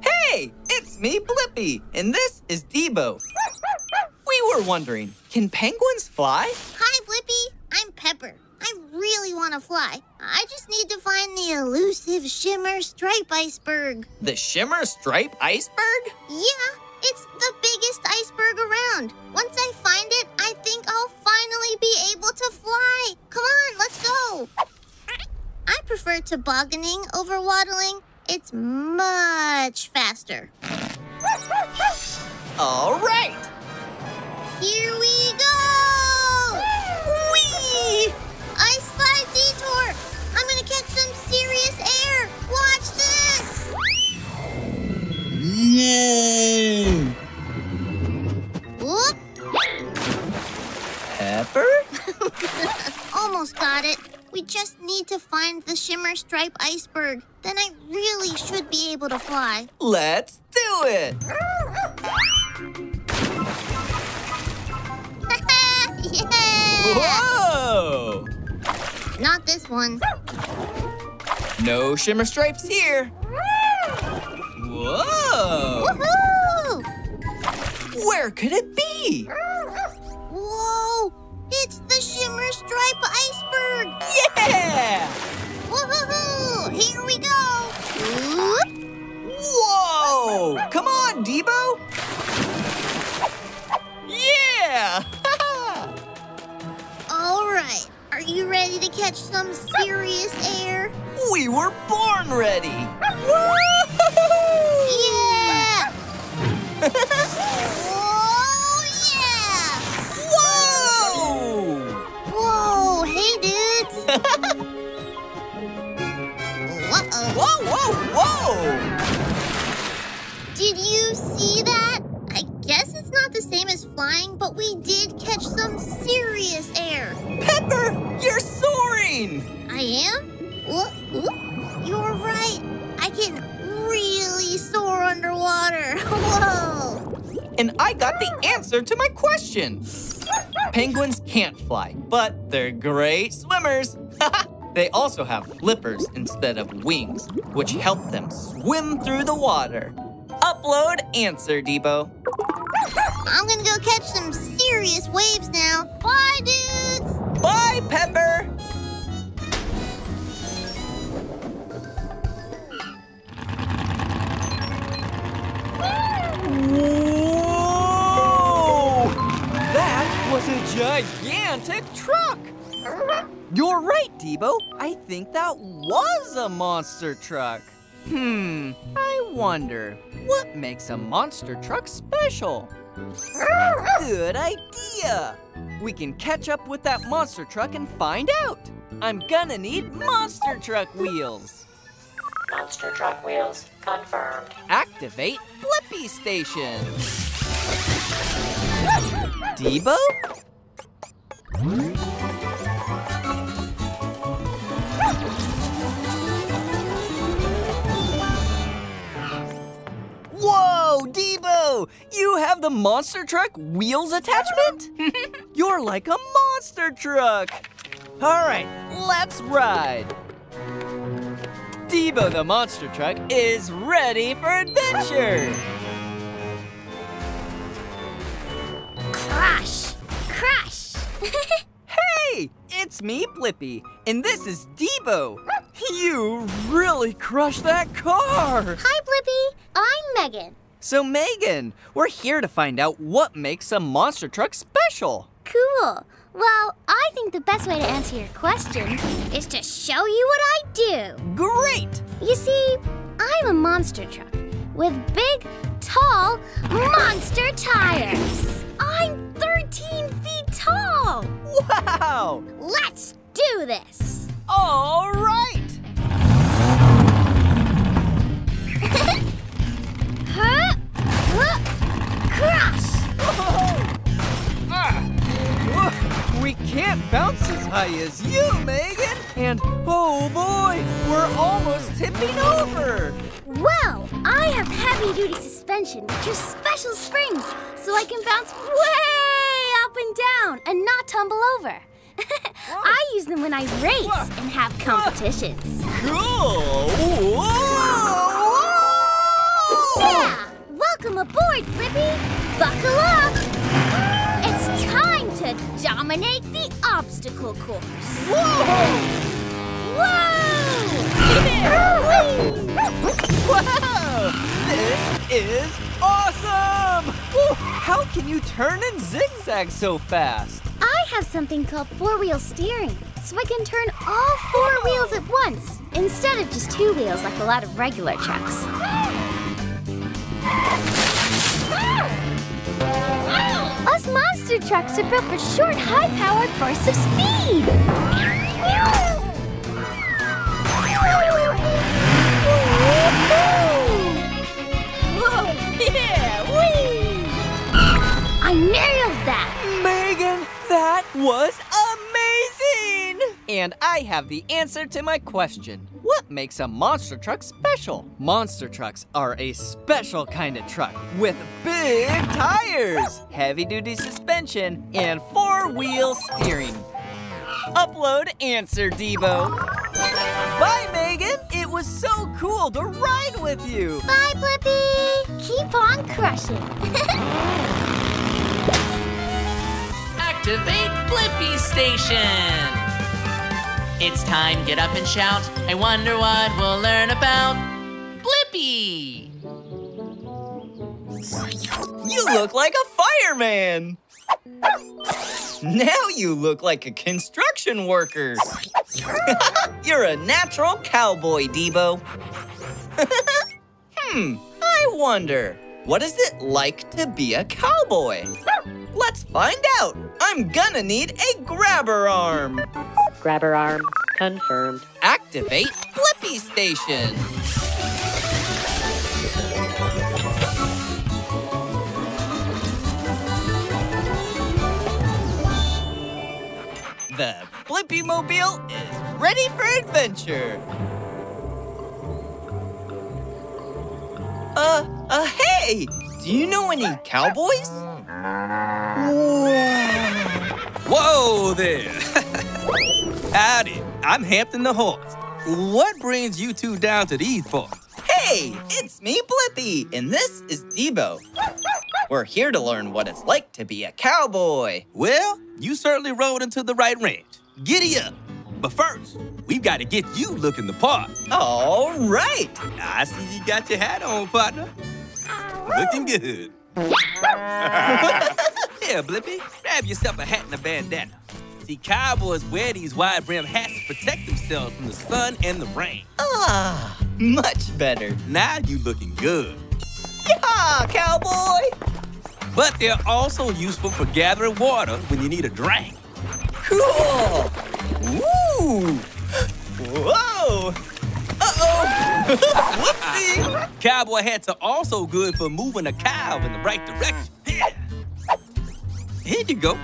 Speaker 3: hey, it's me, Blippi, and this is Debo. We were wondering, can penguins fly?
Speaker 7: Hi, Blippi. I'm Pepper. I really want to fly. I just need to find the elusive shimmer stripe iceberg.
Speaker 3: The Shimmer Stripe Iceberg?
Speaker 7: Yeah, it's the biggest iceberg around. Once I find it, I think I'll finally be able to fly. Come on, let's go. I prefer tobogganing over waddling. It's much faster.
Speaker 3: All right.
Speaker 7: Here we go! Almost got it. We just need to find the shimmer stripe iceberg. Then I really should be able to fly.
Speaker 3: Let's do it.
Speaker 7: yeah!
Speaker 3: Whoa!
Speaker 7: Not this one.
Speaker 3: No Shimmer Stripes here. Whoa!
Speaker 7: Woohoo!
Speaker 3: Where could it be?
Speaker 7: Whoa! It's the shimmer stripe iceberg!
Speaker 3: Yeah!
Speaker 7: Woohoo! Here we go! Whoop!
Speaker 3: Whoa! Come on, Debo! Yeah!
Speaker 7: All right. Are you ready to catch some serious air?
Speaker 3: we were born ready!
Speaker 7: Yeah! Hey, dudes! Uh-oh.
Speaker 3: Whoa, whoa, whoa!
Speaker 7: Did you see that? I guess it's not the same as flying, but we did catch some serious air.
Speaker 3: Pepper, you're soaring!
Speaker 7: I am? Whoop. You're right. I can really soar underwater. Whoa!
Speaker 3: And I got the answer to my question. Penguins can't fly, but they're great swimmers. they also have flippers instead of wings, which help them swim through the water. Upload answer, Debo.
Speaker 7: I'm gonna go catch some serious waves now. Bye, dudes!
Speaker 3: Bye, Pepper! Whoa! Was a gigantic truck! You're right, Debo. I think that was a monster truck. Hmm, I wonder, what makes a monster truck special? Good idea! We can catch up with that monster truck and find out. I'm gonna need monster truck wheels.
Speaker 4: Monster truck wheels confirmed.
Speaker 3: Activate Blippi Station. Debo? Whoa, Debo! You have the monster truck wheels attachment? You're like a monster truck! All right, let's ride! Debo the monster truck is ready for adventure!
Speaker 2: Crash! Crash!
Speaker 3: hey, it's me, Blippi, and this is Debo. You really crushed that car.
Speaker 24: Hi, Blippi. I'm Megan.
Speaker 3: So, Megan, we're here to find out what makes a monster truck special.
Speaker 24: Cool. Well, I think the best way to answer your question is to show you what I do.
Speaker 3: Great!
Speaker 24: You see, I'm a monster truck with big, tall, monster tires. I'm 13 feet tall.
Speaker 3: Wow!
Speaker 24: Let's do this.
Speaker 3: All right!
Speaker 24: Huh? Huh? Crash!
Speaker 3: We can't bounce as high as you, Megan! And oh boy, we're almost tipping over!
Speaker 24: Heavy duty suspension, which are special springs, so I can bounce way up and down and not tumble over. I use them when I race and have competitions.
Speaker 3: Cool! Whoa!
Speaker 24: Yeah! Welcome aboard, Blippi! Buckle up! It's time to dominate the obstacle course.
Speaker 3: Whoa! Wow! This is awesome! How can you turn and zigzag so fast?
Speaker 24: I have something called four-wheel steering, so I can turn all four oh. wheels at once, instead of just two wheels like a lot of regular trucks. Us monster trucks are built for short, high-powered bursts of speed. I nailed that!
Speaker 3: Megan, that was amazing! And I have the answer to my question. What makes a monster truck special? Monster trucks are a special kind of truck with big tires, heavy duty suspension, and four wheel steering. Upload answer, Debo. Bye, Megan. It was so cool to ride with you.
Speaker 24: Bye, Blippi! Keep on crushing.
Speaker 21: Activate Blippi Station! It's time, get up and shout. I wonder what we'll learn about Blippi!
Speaker 3: You look like a fireman. Now you look like a construction worker. You're a natural cowboy, Debo. hmm, I wonder, what is it like to be a cowboy? Let's find out. I'm gonna need a grabber arm.
Speaker 4: Grabber arm confirmed.
Speaker 3: Activate Blippi Station. The Blippi Mobile is ready for adventure. Uh, uh, hey! Do you know any cowboys?
Speaker 25: Whoa there! Howdy, I'm Hampton the Horse. What brings you two down to these parts?
Speaker 3: Hey, it's me, Blippi, and this is Debo. We're here to learn what it's like to be a cowboy.
Speaker 25: Well, you certainly rode into the right ranch. Giddy up. But first, we've got to get you looking the part.
Speaker 3: All right.
Speaker 25: I see you got your hat on, partner. Looking good. Here, Blippi, grab yourself a hat and a bandana. See, cowboys wear these wide brim hats to protect themselves from the sun and the rain.
Speaker 3: Ah, much better.
Speaker 25: Now you looking good.
Speaker 3: Yeah, cowboy!
Speaker 25: But they're also useful for gathering water when you need a drink.
Speaker 3: Cool! Woo! Whoa! Uh-oh! Whoopsie!
Speaker 25: Cowboy hats are also good for moving a cow in the right direction. Here, Here you go.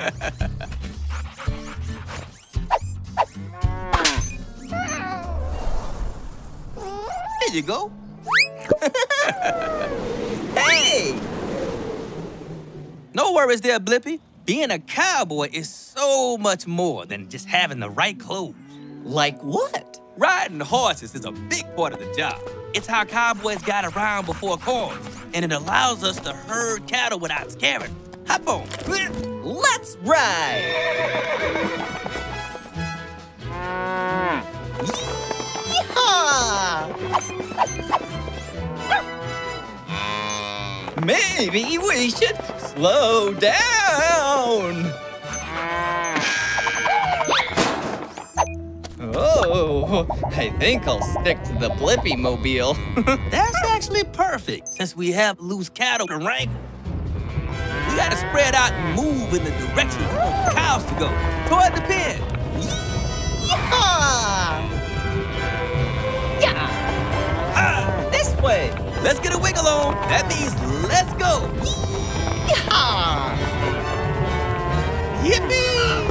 Speaker 25: There you go.
Speaker 3: Hey!
Speaker 25: No worries there, Blippi. Being a cowboy is so much more than just having the right clothes.
Speaker 3: Like what?
Speaker 25: Riding horses is a big part of the job. It's how cowboys got around before cars, and it allows us to herd cattle without scaring. Hop on.
Speaker 3: Let's ride! Yeehaw! Maybe we should slow down. Oh, I think I'll stick to the Blippi mobile.
Speaker 25: That's actually perfect, since we have loose cattle to wrangle. We gotta spread out and move in the direction we want the cows to go, toward the pen.
Speaker 3: Yeehaw! Yeah! Ah, this way!
Speaker 25: Let's get a wiggle on. That means let's go.
Speaker 3: Yeehaw!
Speaker 25: Yippee!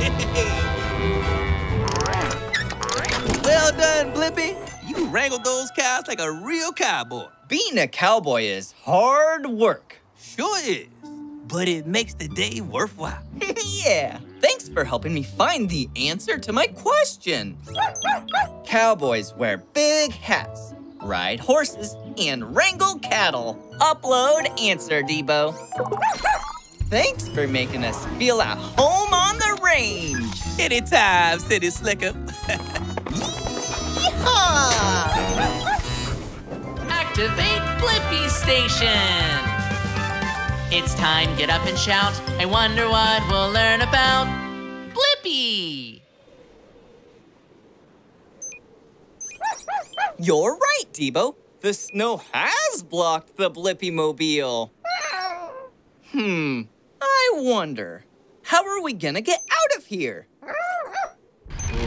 Speaker 25: well done, Blippi. You wrangled those cows like a real cowboy.
Speaker 3: Being a cowboy is hard work.
Speaker 25: Sure is. But it makes the day worthwhile.
Speaker 3: yeah. Thanks for helping me find the answer to my question. Cowboys wear big hats, ride horses, and wrangle cattle. Upload answer, Debo. Thanks for making us feel at home on the range.
Speaker 25: Anytime, City Slicker.
Speaker 21: Activate Blippi Station! It's time, get up and shout. I wonder what we'll learn about Blippi!
Speaker 3: You're right, Debo. The snow has blocked the Blippi mobile. Hmm, I wonder, how are we gonna get out of here?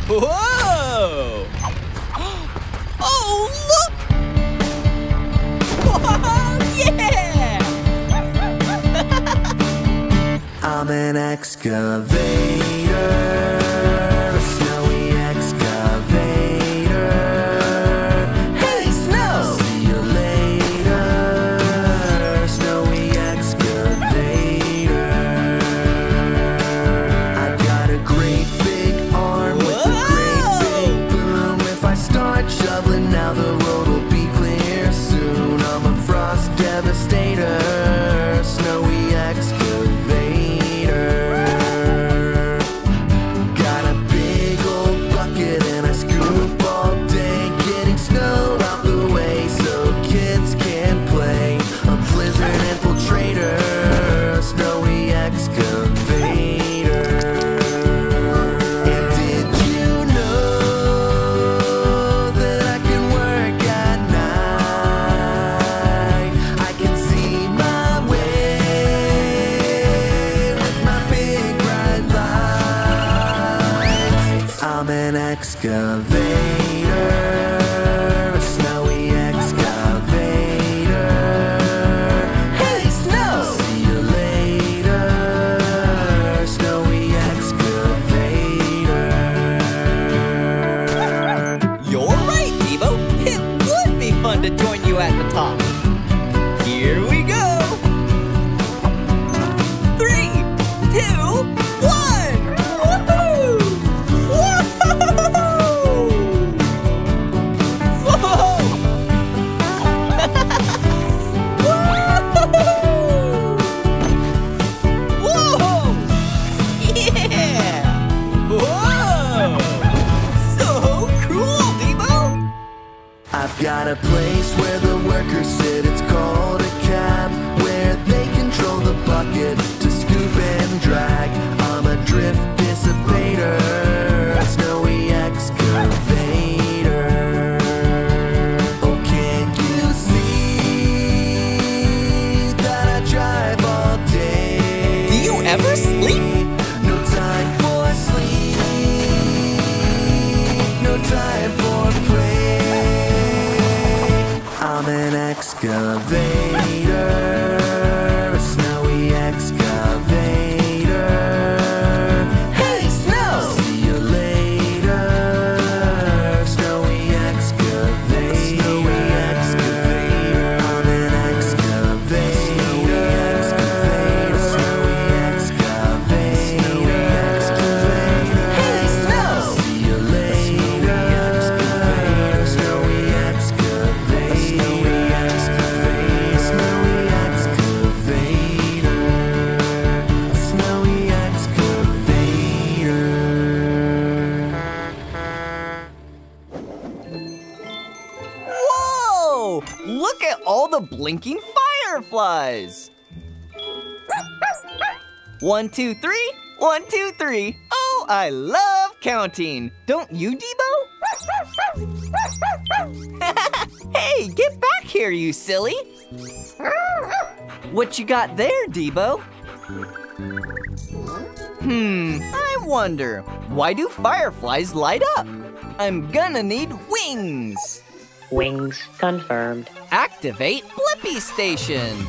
Speaker 3: Whoa! Oh, look! Yeah!
Speaker 12: I'm an excavator,
Speaker 3: One, two, three. One, two, three. Oh, I love counting. Don't you, Debo? hey, get back here, you silly. What you got there, Debo? Hmm, I wonder, why do fireflies light up? I'm gonna need wings.
Speaker 4: Wings confirmed.
Speaker 3: Activate Blippi Station.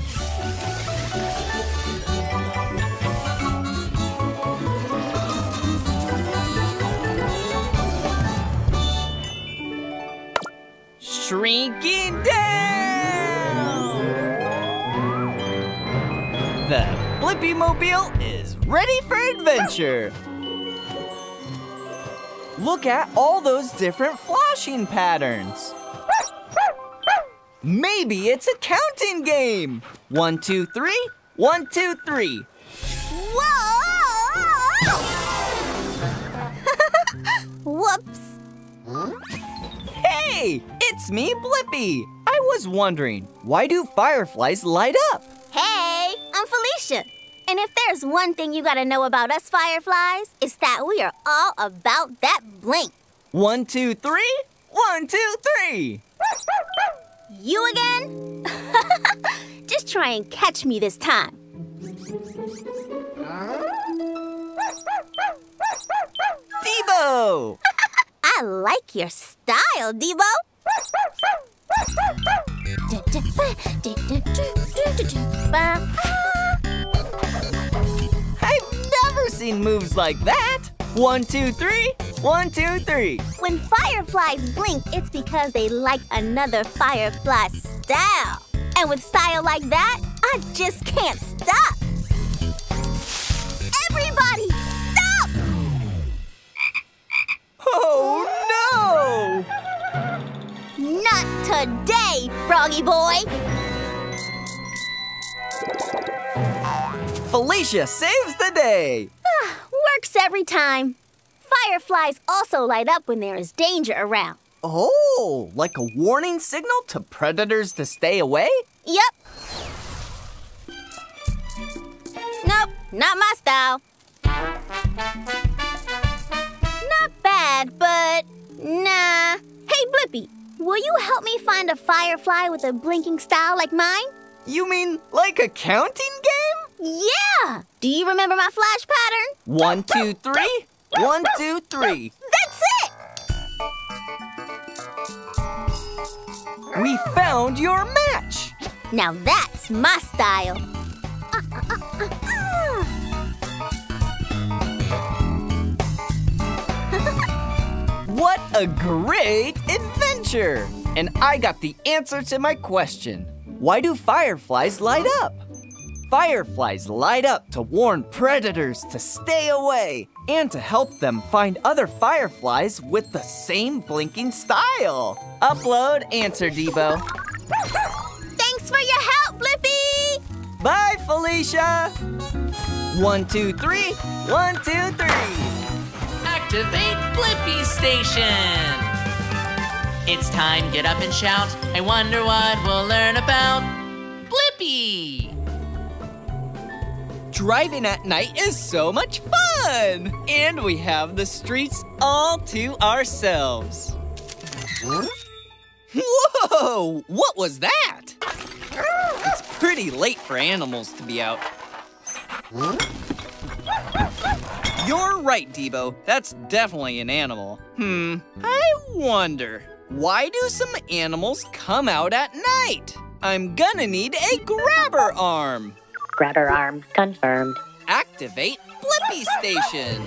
Speaker 3: Mobile is ready for adventure! Look at all those different flashing patterns! Maybe it's a counting game! One, two, three, one, two, three.
Speaker 24: Whoops.
Speaker 3: Hey, it's me, Blippi! I was wondering, why do fireflies light up?
Speaker 24: Hey, I'm Felicia. And if there's one thing you gotta know about us fireflies, it's that we are all about that blink.
Speaker 3: One, two, three, one, two, three.
Speaker 24: You again? Just try and catch me this time.
Speaker 3: Debo!
Speaker 24: I like your style, Debo.
Speaker 3: seen moves like that! One, two, three, one, two, three.
Speaker 24: When fireflies blink, it's because they like another firefly style. And with style like that, I just can't stop. Everybody, stop!
Speaker 3: Oh no!
Speaker 24: Not today, Froggy Boy!
Speaker 3: Felicia saves the day!
Speaker 24: Ah, works every time. Fireflies also light up when there is danger around.
Speaker 3: Oh, like a warning signal to predators to stay away?
Speaker 24: Yep. Nope, not my style. Not bad, but nah. Hey, Blippi, will you help me find a firefly with a blinking style like mine?
Speaker 3: You mean like a counting game?
Speaker 24: Yeah! Do you remember my flash pattern?
Speaker 3: One, two, three. One, two, three.
Speaker 24: That's it!
Speaker 3: We found your match!
Speaker 24: Now that's my style.
Speaker 3: What a great adventure! And I got the answer to my question. Why do fireflies light up? Fireflies light up to warn predators to stay away and to help them find other fireflies with the same blinking style. Upload answer, Debo.
Speaker 24: Thanks for your help, Blippi!
Speaker 3: Bye, Felicia! One, two, three. One, two, three.
Speaker 21: Activate Blippi Station! It's time, get up and shout. I wonder what we'll learn about Blippi!
Speaker 3: Driving at night is so much fun! And we have the streets all to ourselves. Whoa! What was that? It's pretty late for animals to be out. You're right, Debo. That's definitely an animal. Hmm, I wonder, why do some animals come out at night? I'm gonna need a grabber arm.
Speaker 4: Grabber arm confirmed.
Speaker 3: Activate Blippi Station.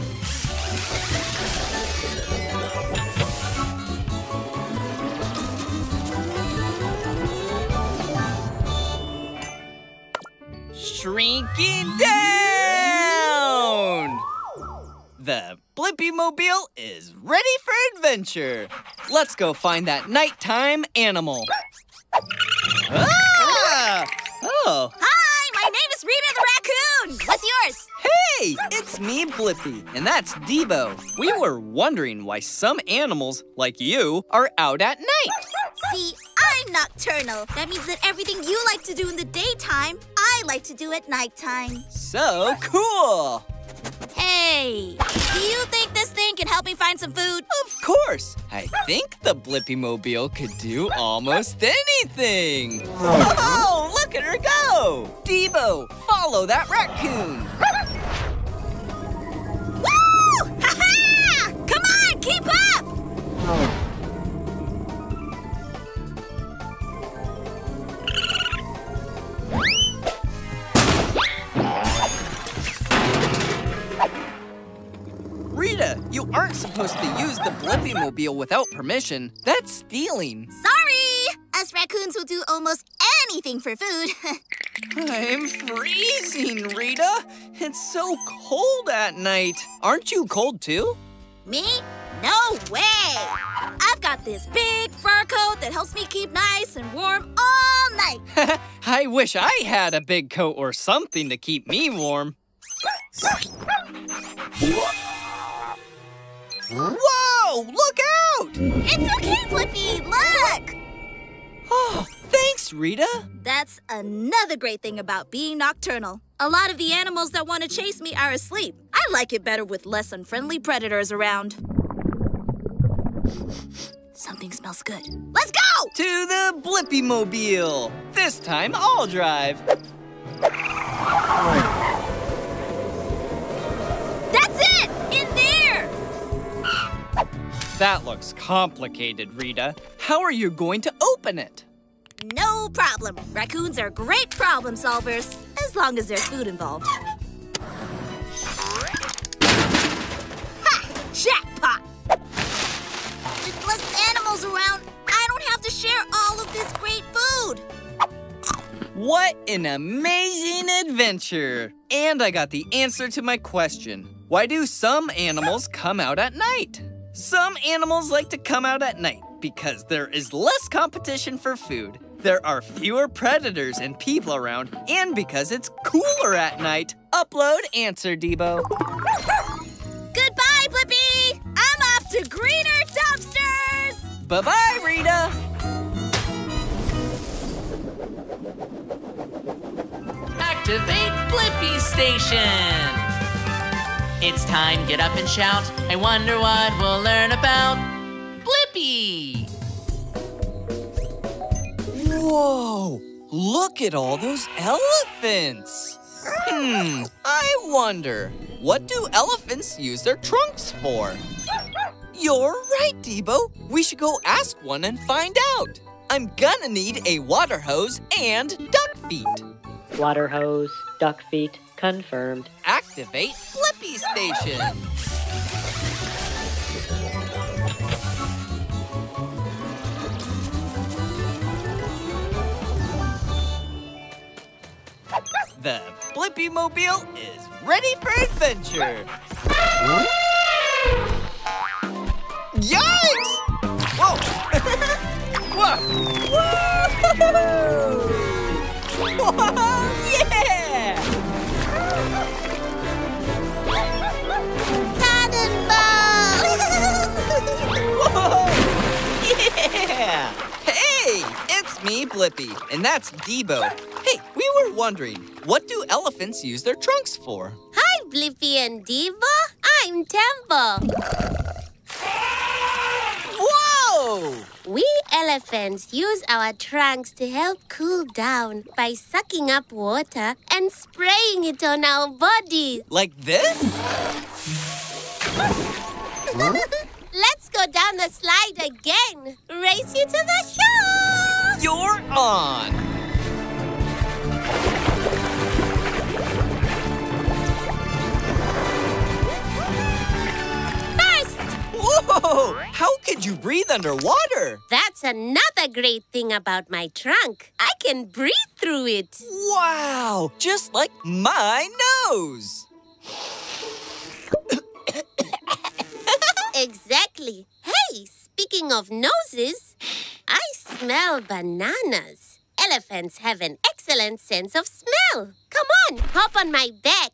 Speaker 3: Shrinking down! The Blippi Mobile is ready for adventure. Let's go find that nighttime animal. Ah! Oh,
Speaker 2: Hi, Rita the raccoon. What's yours?
Speaker 3: Hey, it's me, Blippi, and that's Debo. We were wondering why some animals, like you, are out at night.
Speaker 2: See, I'm nocturnal. That means that everything you like to do in the daytime, I like to do at nighttime.
Speaker 3: So cool!
Speaker 2: Hey, do you think this thing can help me find some food?
Speaker 3: Of course! I think the Blippi Mobile could do almost anything! Oh, look at her go! Debo, follow that raccoon!
Speaker 2: Woo! Ha-ha! Come on, keep up!
Speaker 3: Oh. You aren't supposed to use the Blippi Mobile without permission. That's stealing.
Speaker 2: Sorry! Us raccoons will do almost anything for food.
Speaker 3: I'm freezing, Rita. It's so cold at night. Aren't you cold too?
Speaker 2: me? No way! I've got this big fur coat that helps me keep nice and warm all night.
Speaker 3: I wish I had a big coat or something to keep me warm. Whoa! Look out!
Speaker 2: It's okay, Blippi! Look!
Speaker 3: Oh, thanks, Rita.
Speaker 2: That's another great thing about being nocturnal. A lot of the animals that want to chase me are asleep. I like it better with less unfriendly predators around. Something smells good. Let's go!
Speaker 3: To the Blippi Mobile. This time I'll drive.
Speaker 2: That's it! In there!
Speaker 3: That looks complicated, Rita. How are you going to open it?
Speaker 2: No problem. Raccoons are great problem solvers, as long as there's food involved. Ha! Jackpot! With less animals around, I don't have to share all of this great food.
Speaker 3: What an amazing adventure! And I got the answer to my question. Why do some animals come out at night? Some animals like to come out at night because there is less competition for food. There are fewer predators and people around, and because it's cooler at night. Upload answer, Debo.
Speaker 2: Goodbye, Blippi! I'm off to greener dumpsters!
Speaker 3: Bye bye, Rita!
Speaker 21: Activate Blippi Station! It's time, get up and shout. I wonder what we'll learn about Blippi!
Speaker 3: Whoa! Look at all those elephants! Hmm, I wonder, what do elephants use their trunks for? You're right, Debo. We should go ask one and find out. I'm gonna need a water hose and duck feet.
Speaker 4: Water hose, duck feet, confirmed.
Speaker 3: Activate Blippi Station. The Blippi Mobile is ready for adventure. Yikes! Whoa! Whoa! Whoa! Yeah! Hey, it's me, Blippi, and that's Debo. Hey, we were wondering, what do elephants use their trunks for?
Speaker 26: Hi, Blippi and Debo. I'm Tembo.
Speaker 3: Whoa!
Speaker 26: We elephants use our trunks to help cool down by sucking up water and spraying it on our bodies.
Speaker 3: Like this?
Speaker 26: Let's go down the slide again. Race you to the shore.
Speaker 3: You're on!
Speaker 26: First!
Speaker 3: Whoa! How could you breathe underwater?
Speaker 26: That's another great thing about my trunk. I can breathe through it.
Speaker 3: Wow! Just like my nose!
Speaker 26: Exactly. Hey, speaking of noses, I smell bananas. Elephants have an excellent sense of smell. Come on, hop on my back.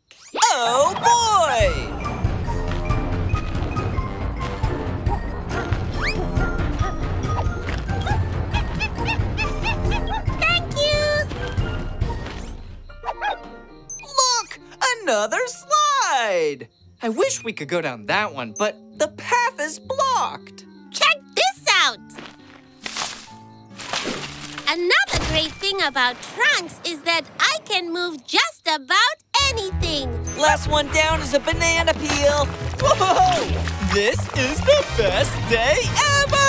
Speaker 3: Oh, boy! another slide! I wish we could go down that one, but the path is blocked.
Speaker 26: Check this out! Another great thing about trunks is that I can move just about anything.
Speaker 3: Last one down is a banana peel. Whoa! This is the best day ever!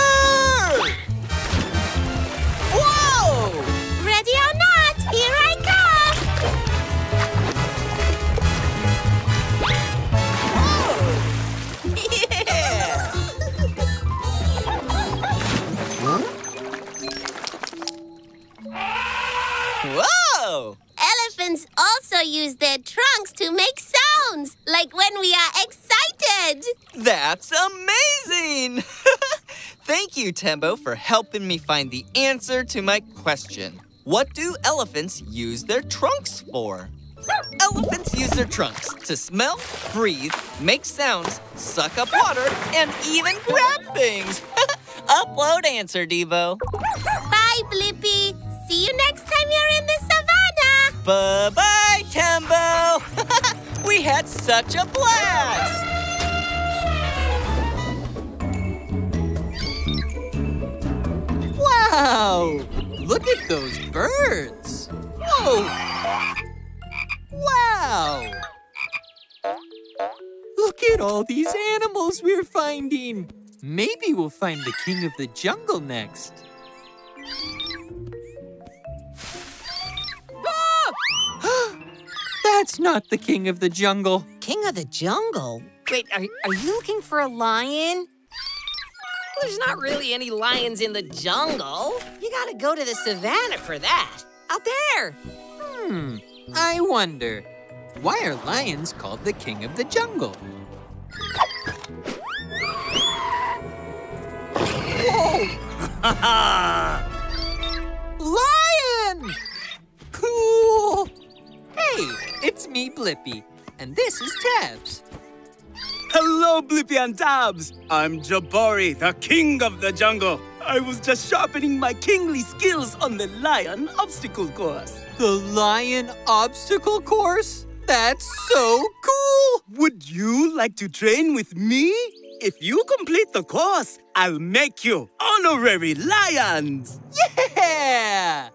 Speaker 26: Also use their trunks to make sounds, like when we are excited.
Speaker 3: That's amazing! Thank you, Tembo, for helping me find the answer to my question. What do elephants use their trunks for? Elephants use their trunks to smell, breathe, make sounds, suck up water, and even grab things. Upload answer, Debo.
Speaker 26: Bye, Blippi. See you next time you're in the savannah.
Speaker 3: Bye-bye, Tembo. we had such a blast.
Speaker 1: Wow! Look at those birds! Whoa! Wow! Look at all these animals we're finding! Maybe we'll find the king of the jungle next. That's not the king of the jungle.
Speaker 27: King of the jungle? Wait, are, are you looking for a lion? There's not really any lions in the jungle. You gotta go to the savannah for that. Out there.
Speaker 1: Hmm, I wonder. Why are lions called the king of the jungle? Whoa! Lion! Cool! Hey, it's me, Blippi, and this is Tabs.
Speaker 28: Hello, Blippi and Tabs. I'm Jabari, the king of the jungle. I was just sharpening my kingly skills on the lion obstacle course.
Speaker 1: The lion obstacle course? That's so cool!
Speaker 28: Would you like to train with me? If you complete the course, I'll make you honorary lions.
Speaker 1: Yeah!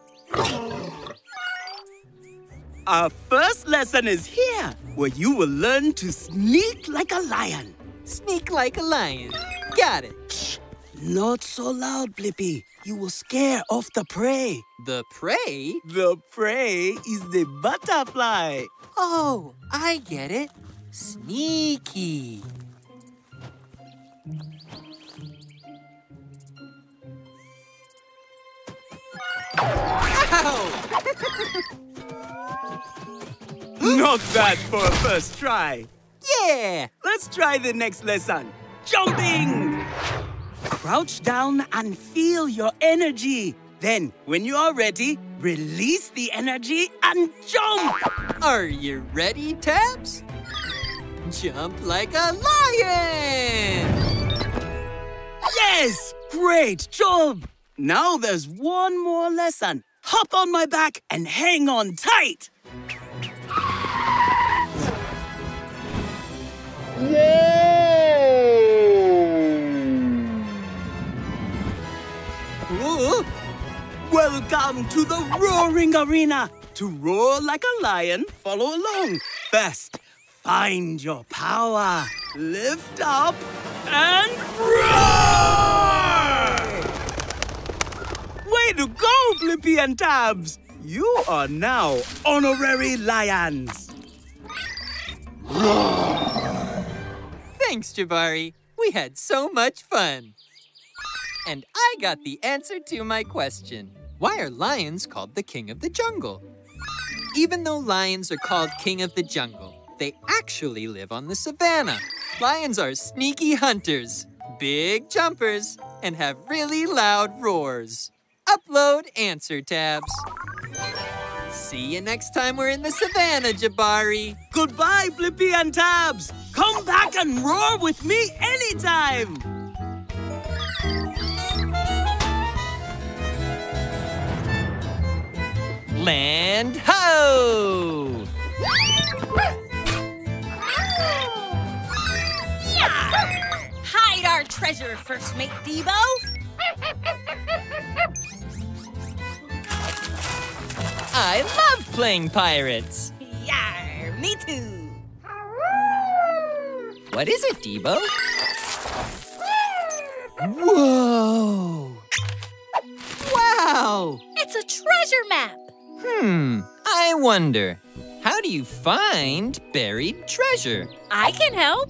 Speaker 28: Our first lesson is here, where you will learn to sneak like a lion.
Speaker 1: Sneak like a lion. Got it.
Speaker 28: Shh. Not so loud, Blippi. You will scare off the prey.
Speaker 1: The prey?
Speaker 28: The prey is the butterfly.
Speaker 1: Oh, I get it. Sneaky.
Speaker 28: Not bad for a first try.
Speaker 1: Yeah!
Speaker 28: Let's try the next lesson. Jumping! Crouch down and feel your energy. Then, when you are ready, release the energy and jump!
Speaker 1: Are you ready, Tabs? Jump like a lion!
Speaker 28: Yes! Great job! Now there's one more lesson. Hop on my back and hang on tight. Ooh. Welcome to the Roaring Arena. To roar like a lion, follow along. First, find your power. Lift up and roar! Way to go, Blippi and Tabs! You are now honorary lions.
Speaker 1: Thanks, Jabari. We had so much fun. And I got the answer to my question. Why are lions called the king of the jungle? Even though lions are called king of the jungle, they actually live on the savannah. Lions are sneaky hunters, big jumpers, and have really loud roars. Upload answer tabs. See you next time we're in the savannah, Jabari.
Speaker 28: Goodbye, Blippi and Tabs. Come back and roar with me anytime.
Speaker 3: Land ho!
Speaker 29: Hide our treasure, First Mate Debo.
Speaker 1: I love playing pirates.
Speaker 29: Yar, me too.
Speaker 1: What is it, Debo? Whoa! Wow!
Speaker 29: It's a treasure map.
Speaker 1: Hmm, I wonder, how do you find buried treasure?
Speaker 29: I can help.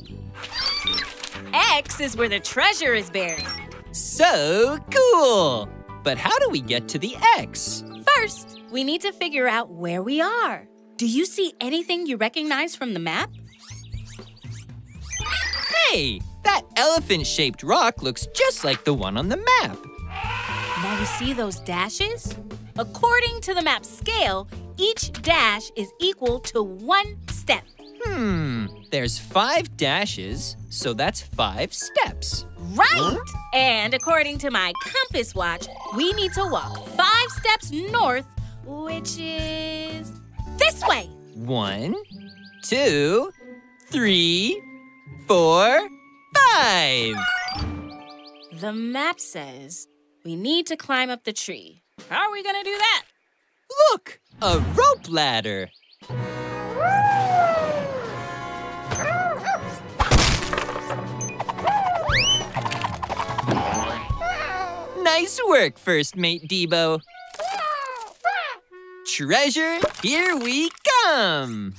Speaker 29: X is where the treasure is buried.
Speaker 1: So cool! But how do we get to the X?
Speaker 29: First, we need to figure out where we are. Do you see anything you recognize from the map?
Speaker 1: Hey, that elephant-shaped rock looks just like the one on the map.
Speaker 29: Now you see those dashes? According to the map scale, each dash is equal to one step.
Speaker 1: Hmm, there's five dashes, so that's five steps.
Speaker 29: Right! And according to my compass watch, we need to walk five steps north, which is this way.
Speaker 1: One, two, three, four, five.
Speaker 29: The map says we need to climb up the tree. How are we gonna do that?
Speaker 1: Look, a rope ladder. Nice work, First Mate Debo. Treasure, here we come.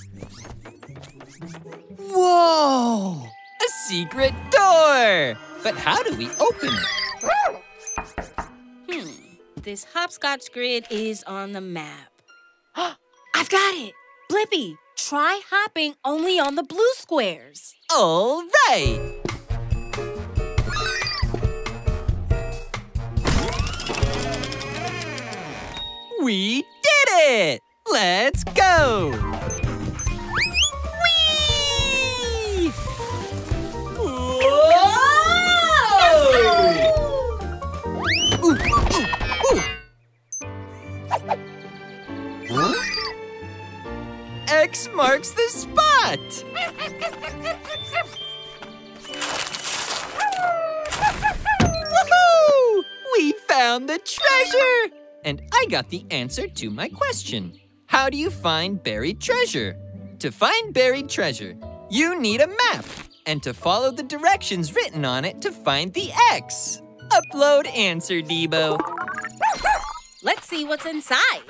Speaker 1: Whoa! A secret door! But how do we open it?
Speaker 29: Hmm. This hopscotch grid is on the map. I've got it! Blippi, try hopping only on the blue squares.
Speaker 1: All right! We it! Let's go! X marks the spot! Woohoo! We found the treasure! And I got the answer to my question. How do you find buried treasure? To find buried treasure, you need a map. And to follow the directions written on it to find the X. Upload answer, Debo.
Speaker 29: Let's see what's inside.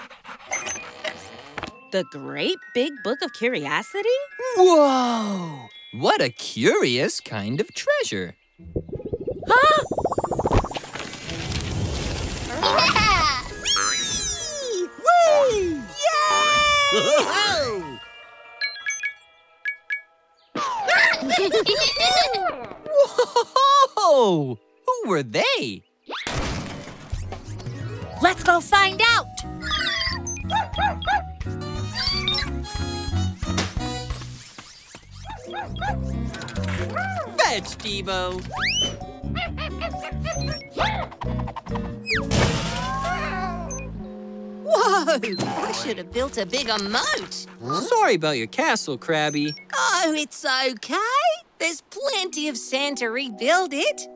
Speaker 29: The Great Big Book of Curiosity?
Speaker 1: Whoa! What a curious kind of treasure.
Speaker 29: Huh?
Speaker 2: Whee!
Speaker 1: Whoa! Whoa! Who were they?
Speaker 29: Let's go find out.
Speaker 1: Fetch, Debo.
Speaker 11: Whoa! I should have built a bigger moat.
Speaker 1: Sorry about your castle, Krabby.
Speaker 11: Oh, it's okay. There's plenty of sand to rebuild it.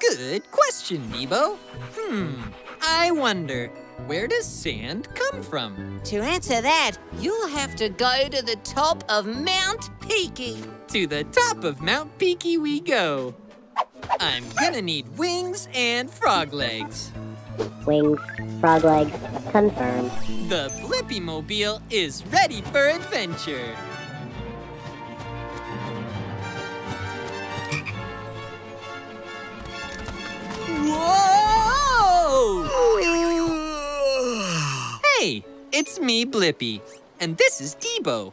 Speaker 1: Good question, Debo. Hmm, I wonder, where does sand come from?
Speaker 11: To answer that, you'll have to go to the top of Mount Peaky.
Speaker 1: To the top of Mount Peaky we go. I'm gonna need wings and frog legs.
Speaker 4: Wings, frog legs, confirmed.
Speaker 1: The Blippi Mobile is ready for adventure. Whoa! hey, it's me, Blippi, and this is Debo.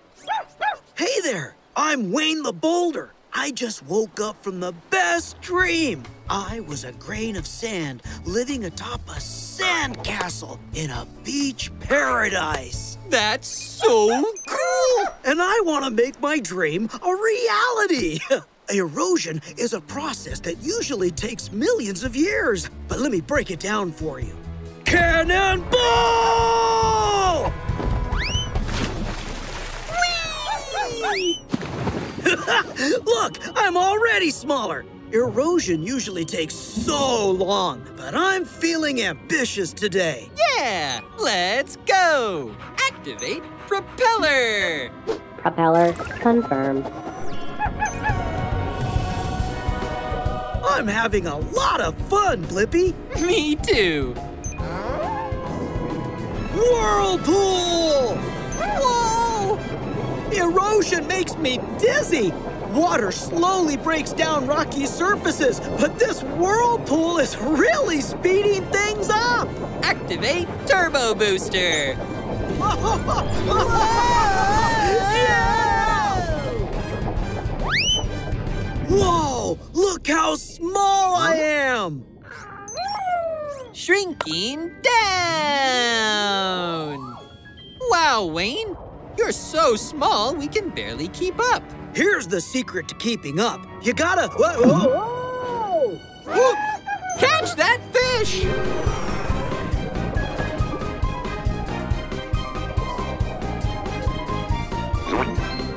Speaker 28: Hey there, I'm Wayne the Boulder. I just woke up from the best dream. I was a grain of sand living atop a sand castle in a beach paradise.
Speaker 1: That's so cool!
Speaker 28: And I want to make my dream a reality. Erosion is a process that usually takes millions of years. But let me break it down for you. Cannonball! Look, I'm already smaller. Erosion usually takes so long, but I'm feeling ambitious today.
Speaker 1: Yeah, let's go. Activate propeller.
Speaker 30: Propeller confirmed.
Speaker 28: I'm having a lot of fun, Blippi.
Speaker 1: Me too.
Speaker 28: Whirlpool! Whoa! Erosion makes me dizzy. Water slowly breaks down rocky surfaces, but this whirlpool is really speeding things up.
Speaker 1: Activate turbo booster.
Speaker 28: Whoa! Look how small I am!
Speaker 1: Shrinking down. Wow, Wayne. You're so small we can barely keep up.
Speaker 28: Here's the secret to keeping up. You gotta. Whoa, whoa.
Speaker 1: whoa. Catch that fish!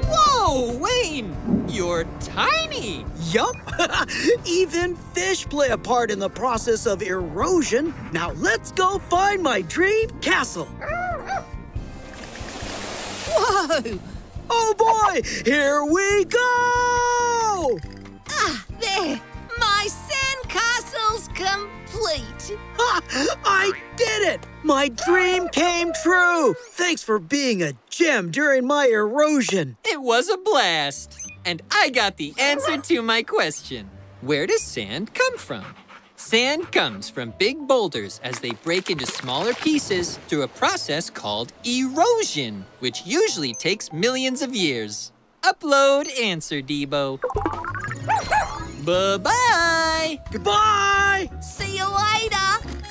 Speaker 1: Whoa, Wayne! You're tiny!
Speaker 28: Yup! Even fish play a part in the process of erosion. Now let's go find my dream castle.
Speaker 27: Whoa!
Speaker 28: Oh boy! Here we go!
Speaker 27: Ah, there! My sandcastle's complete!
Speaker 28: Ha! I did it! My dream came true! Thanks for being a gem during my erosion.
Speaker 1: It was a blast. And I got the answer to my question. Where does sand come from? Sand comes from big boulders as they break into smaller pieces through a process called erosion, which usually takes millions of years. Upload answer, Debo. Bye-bye.
Speaker 28: Goodbye.
Speaker 27: See you later.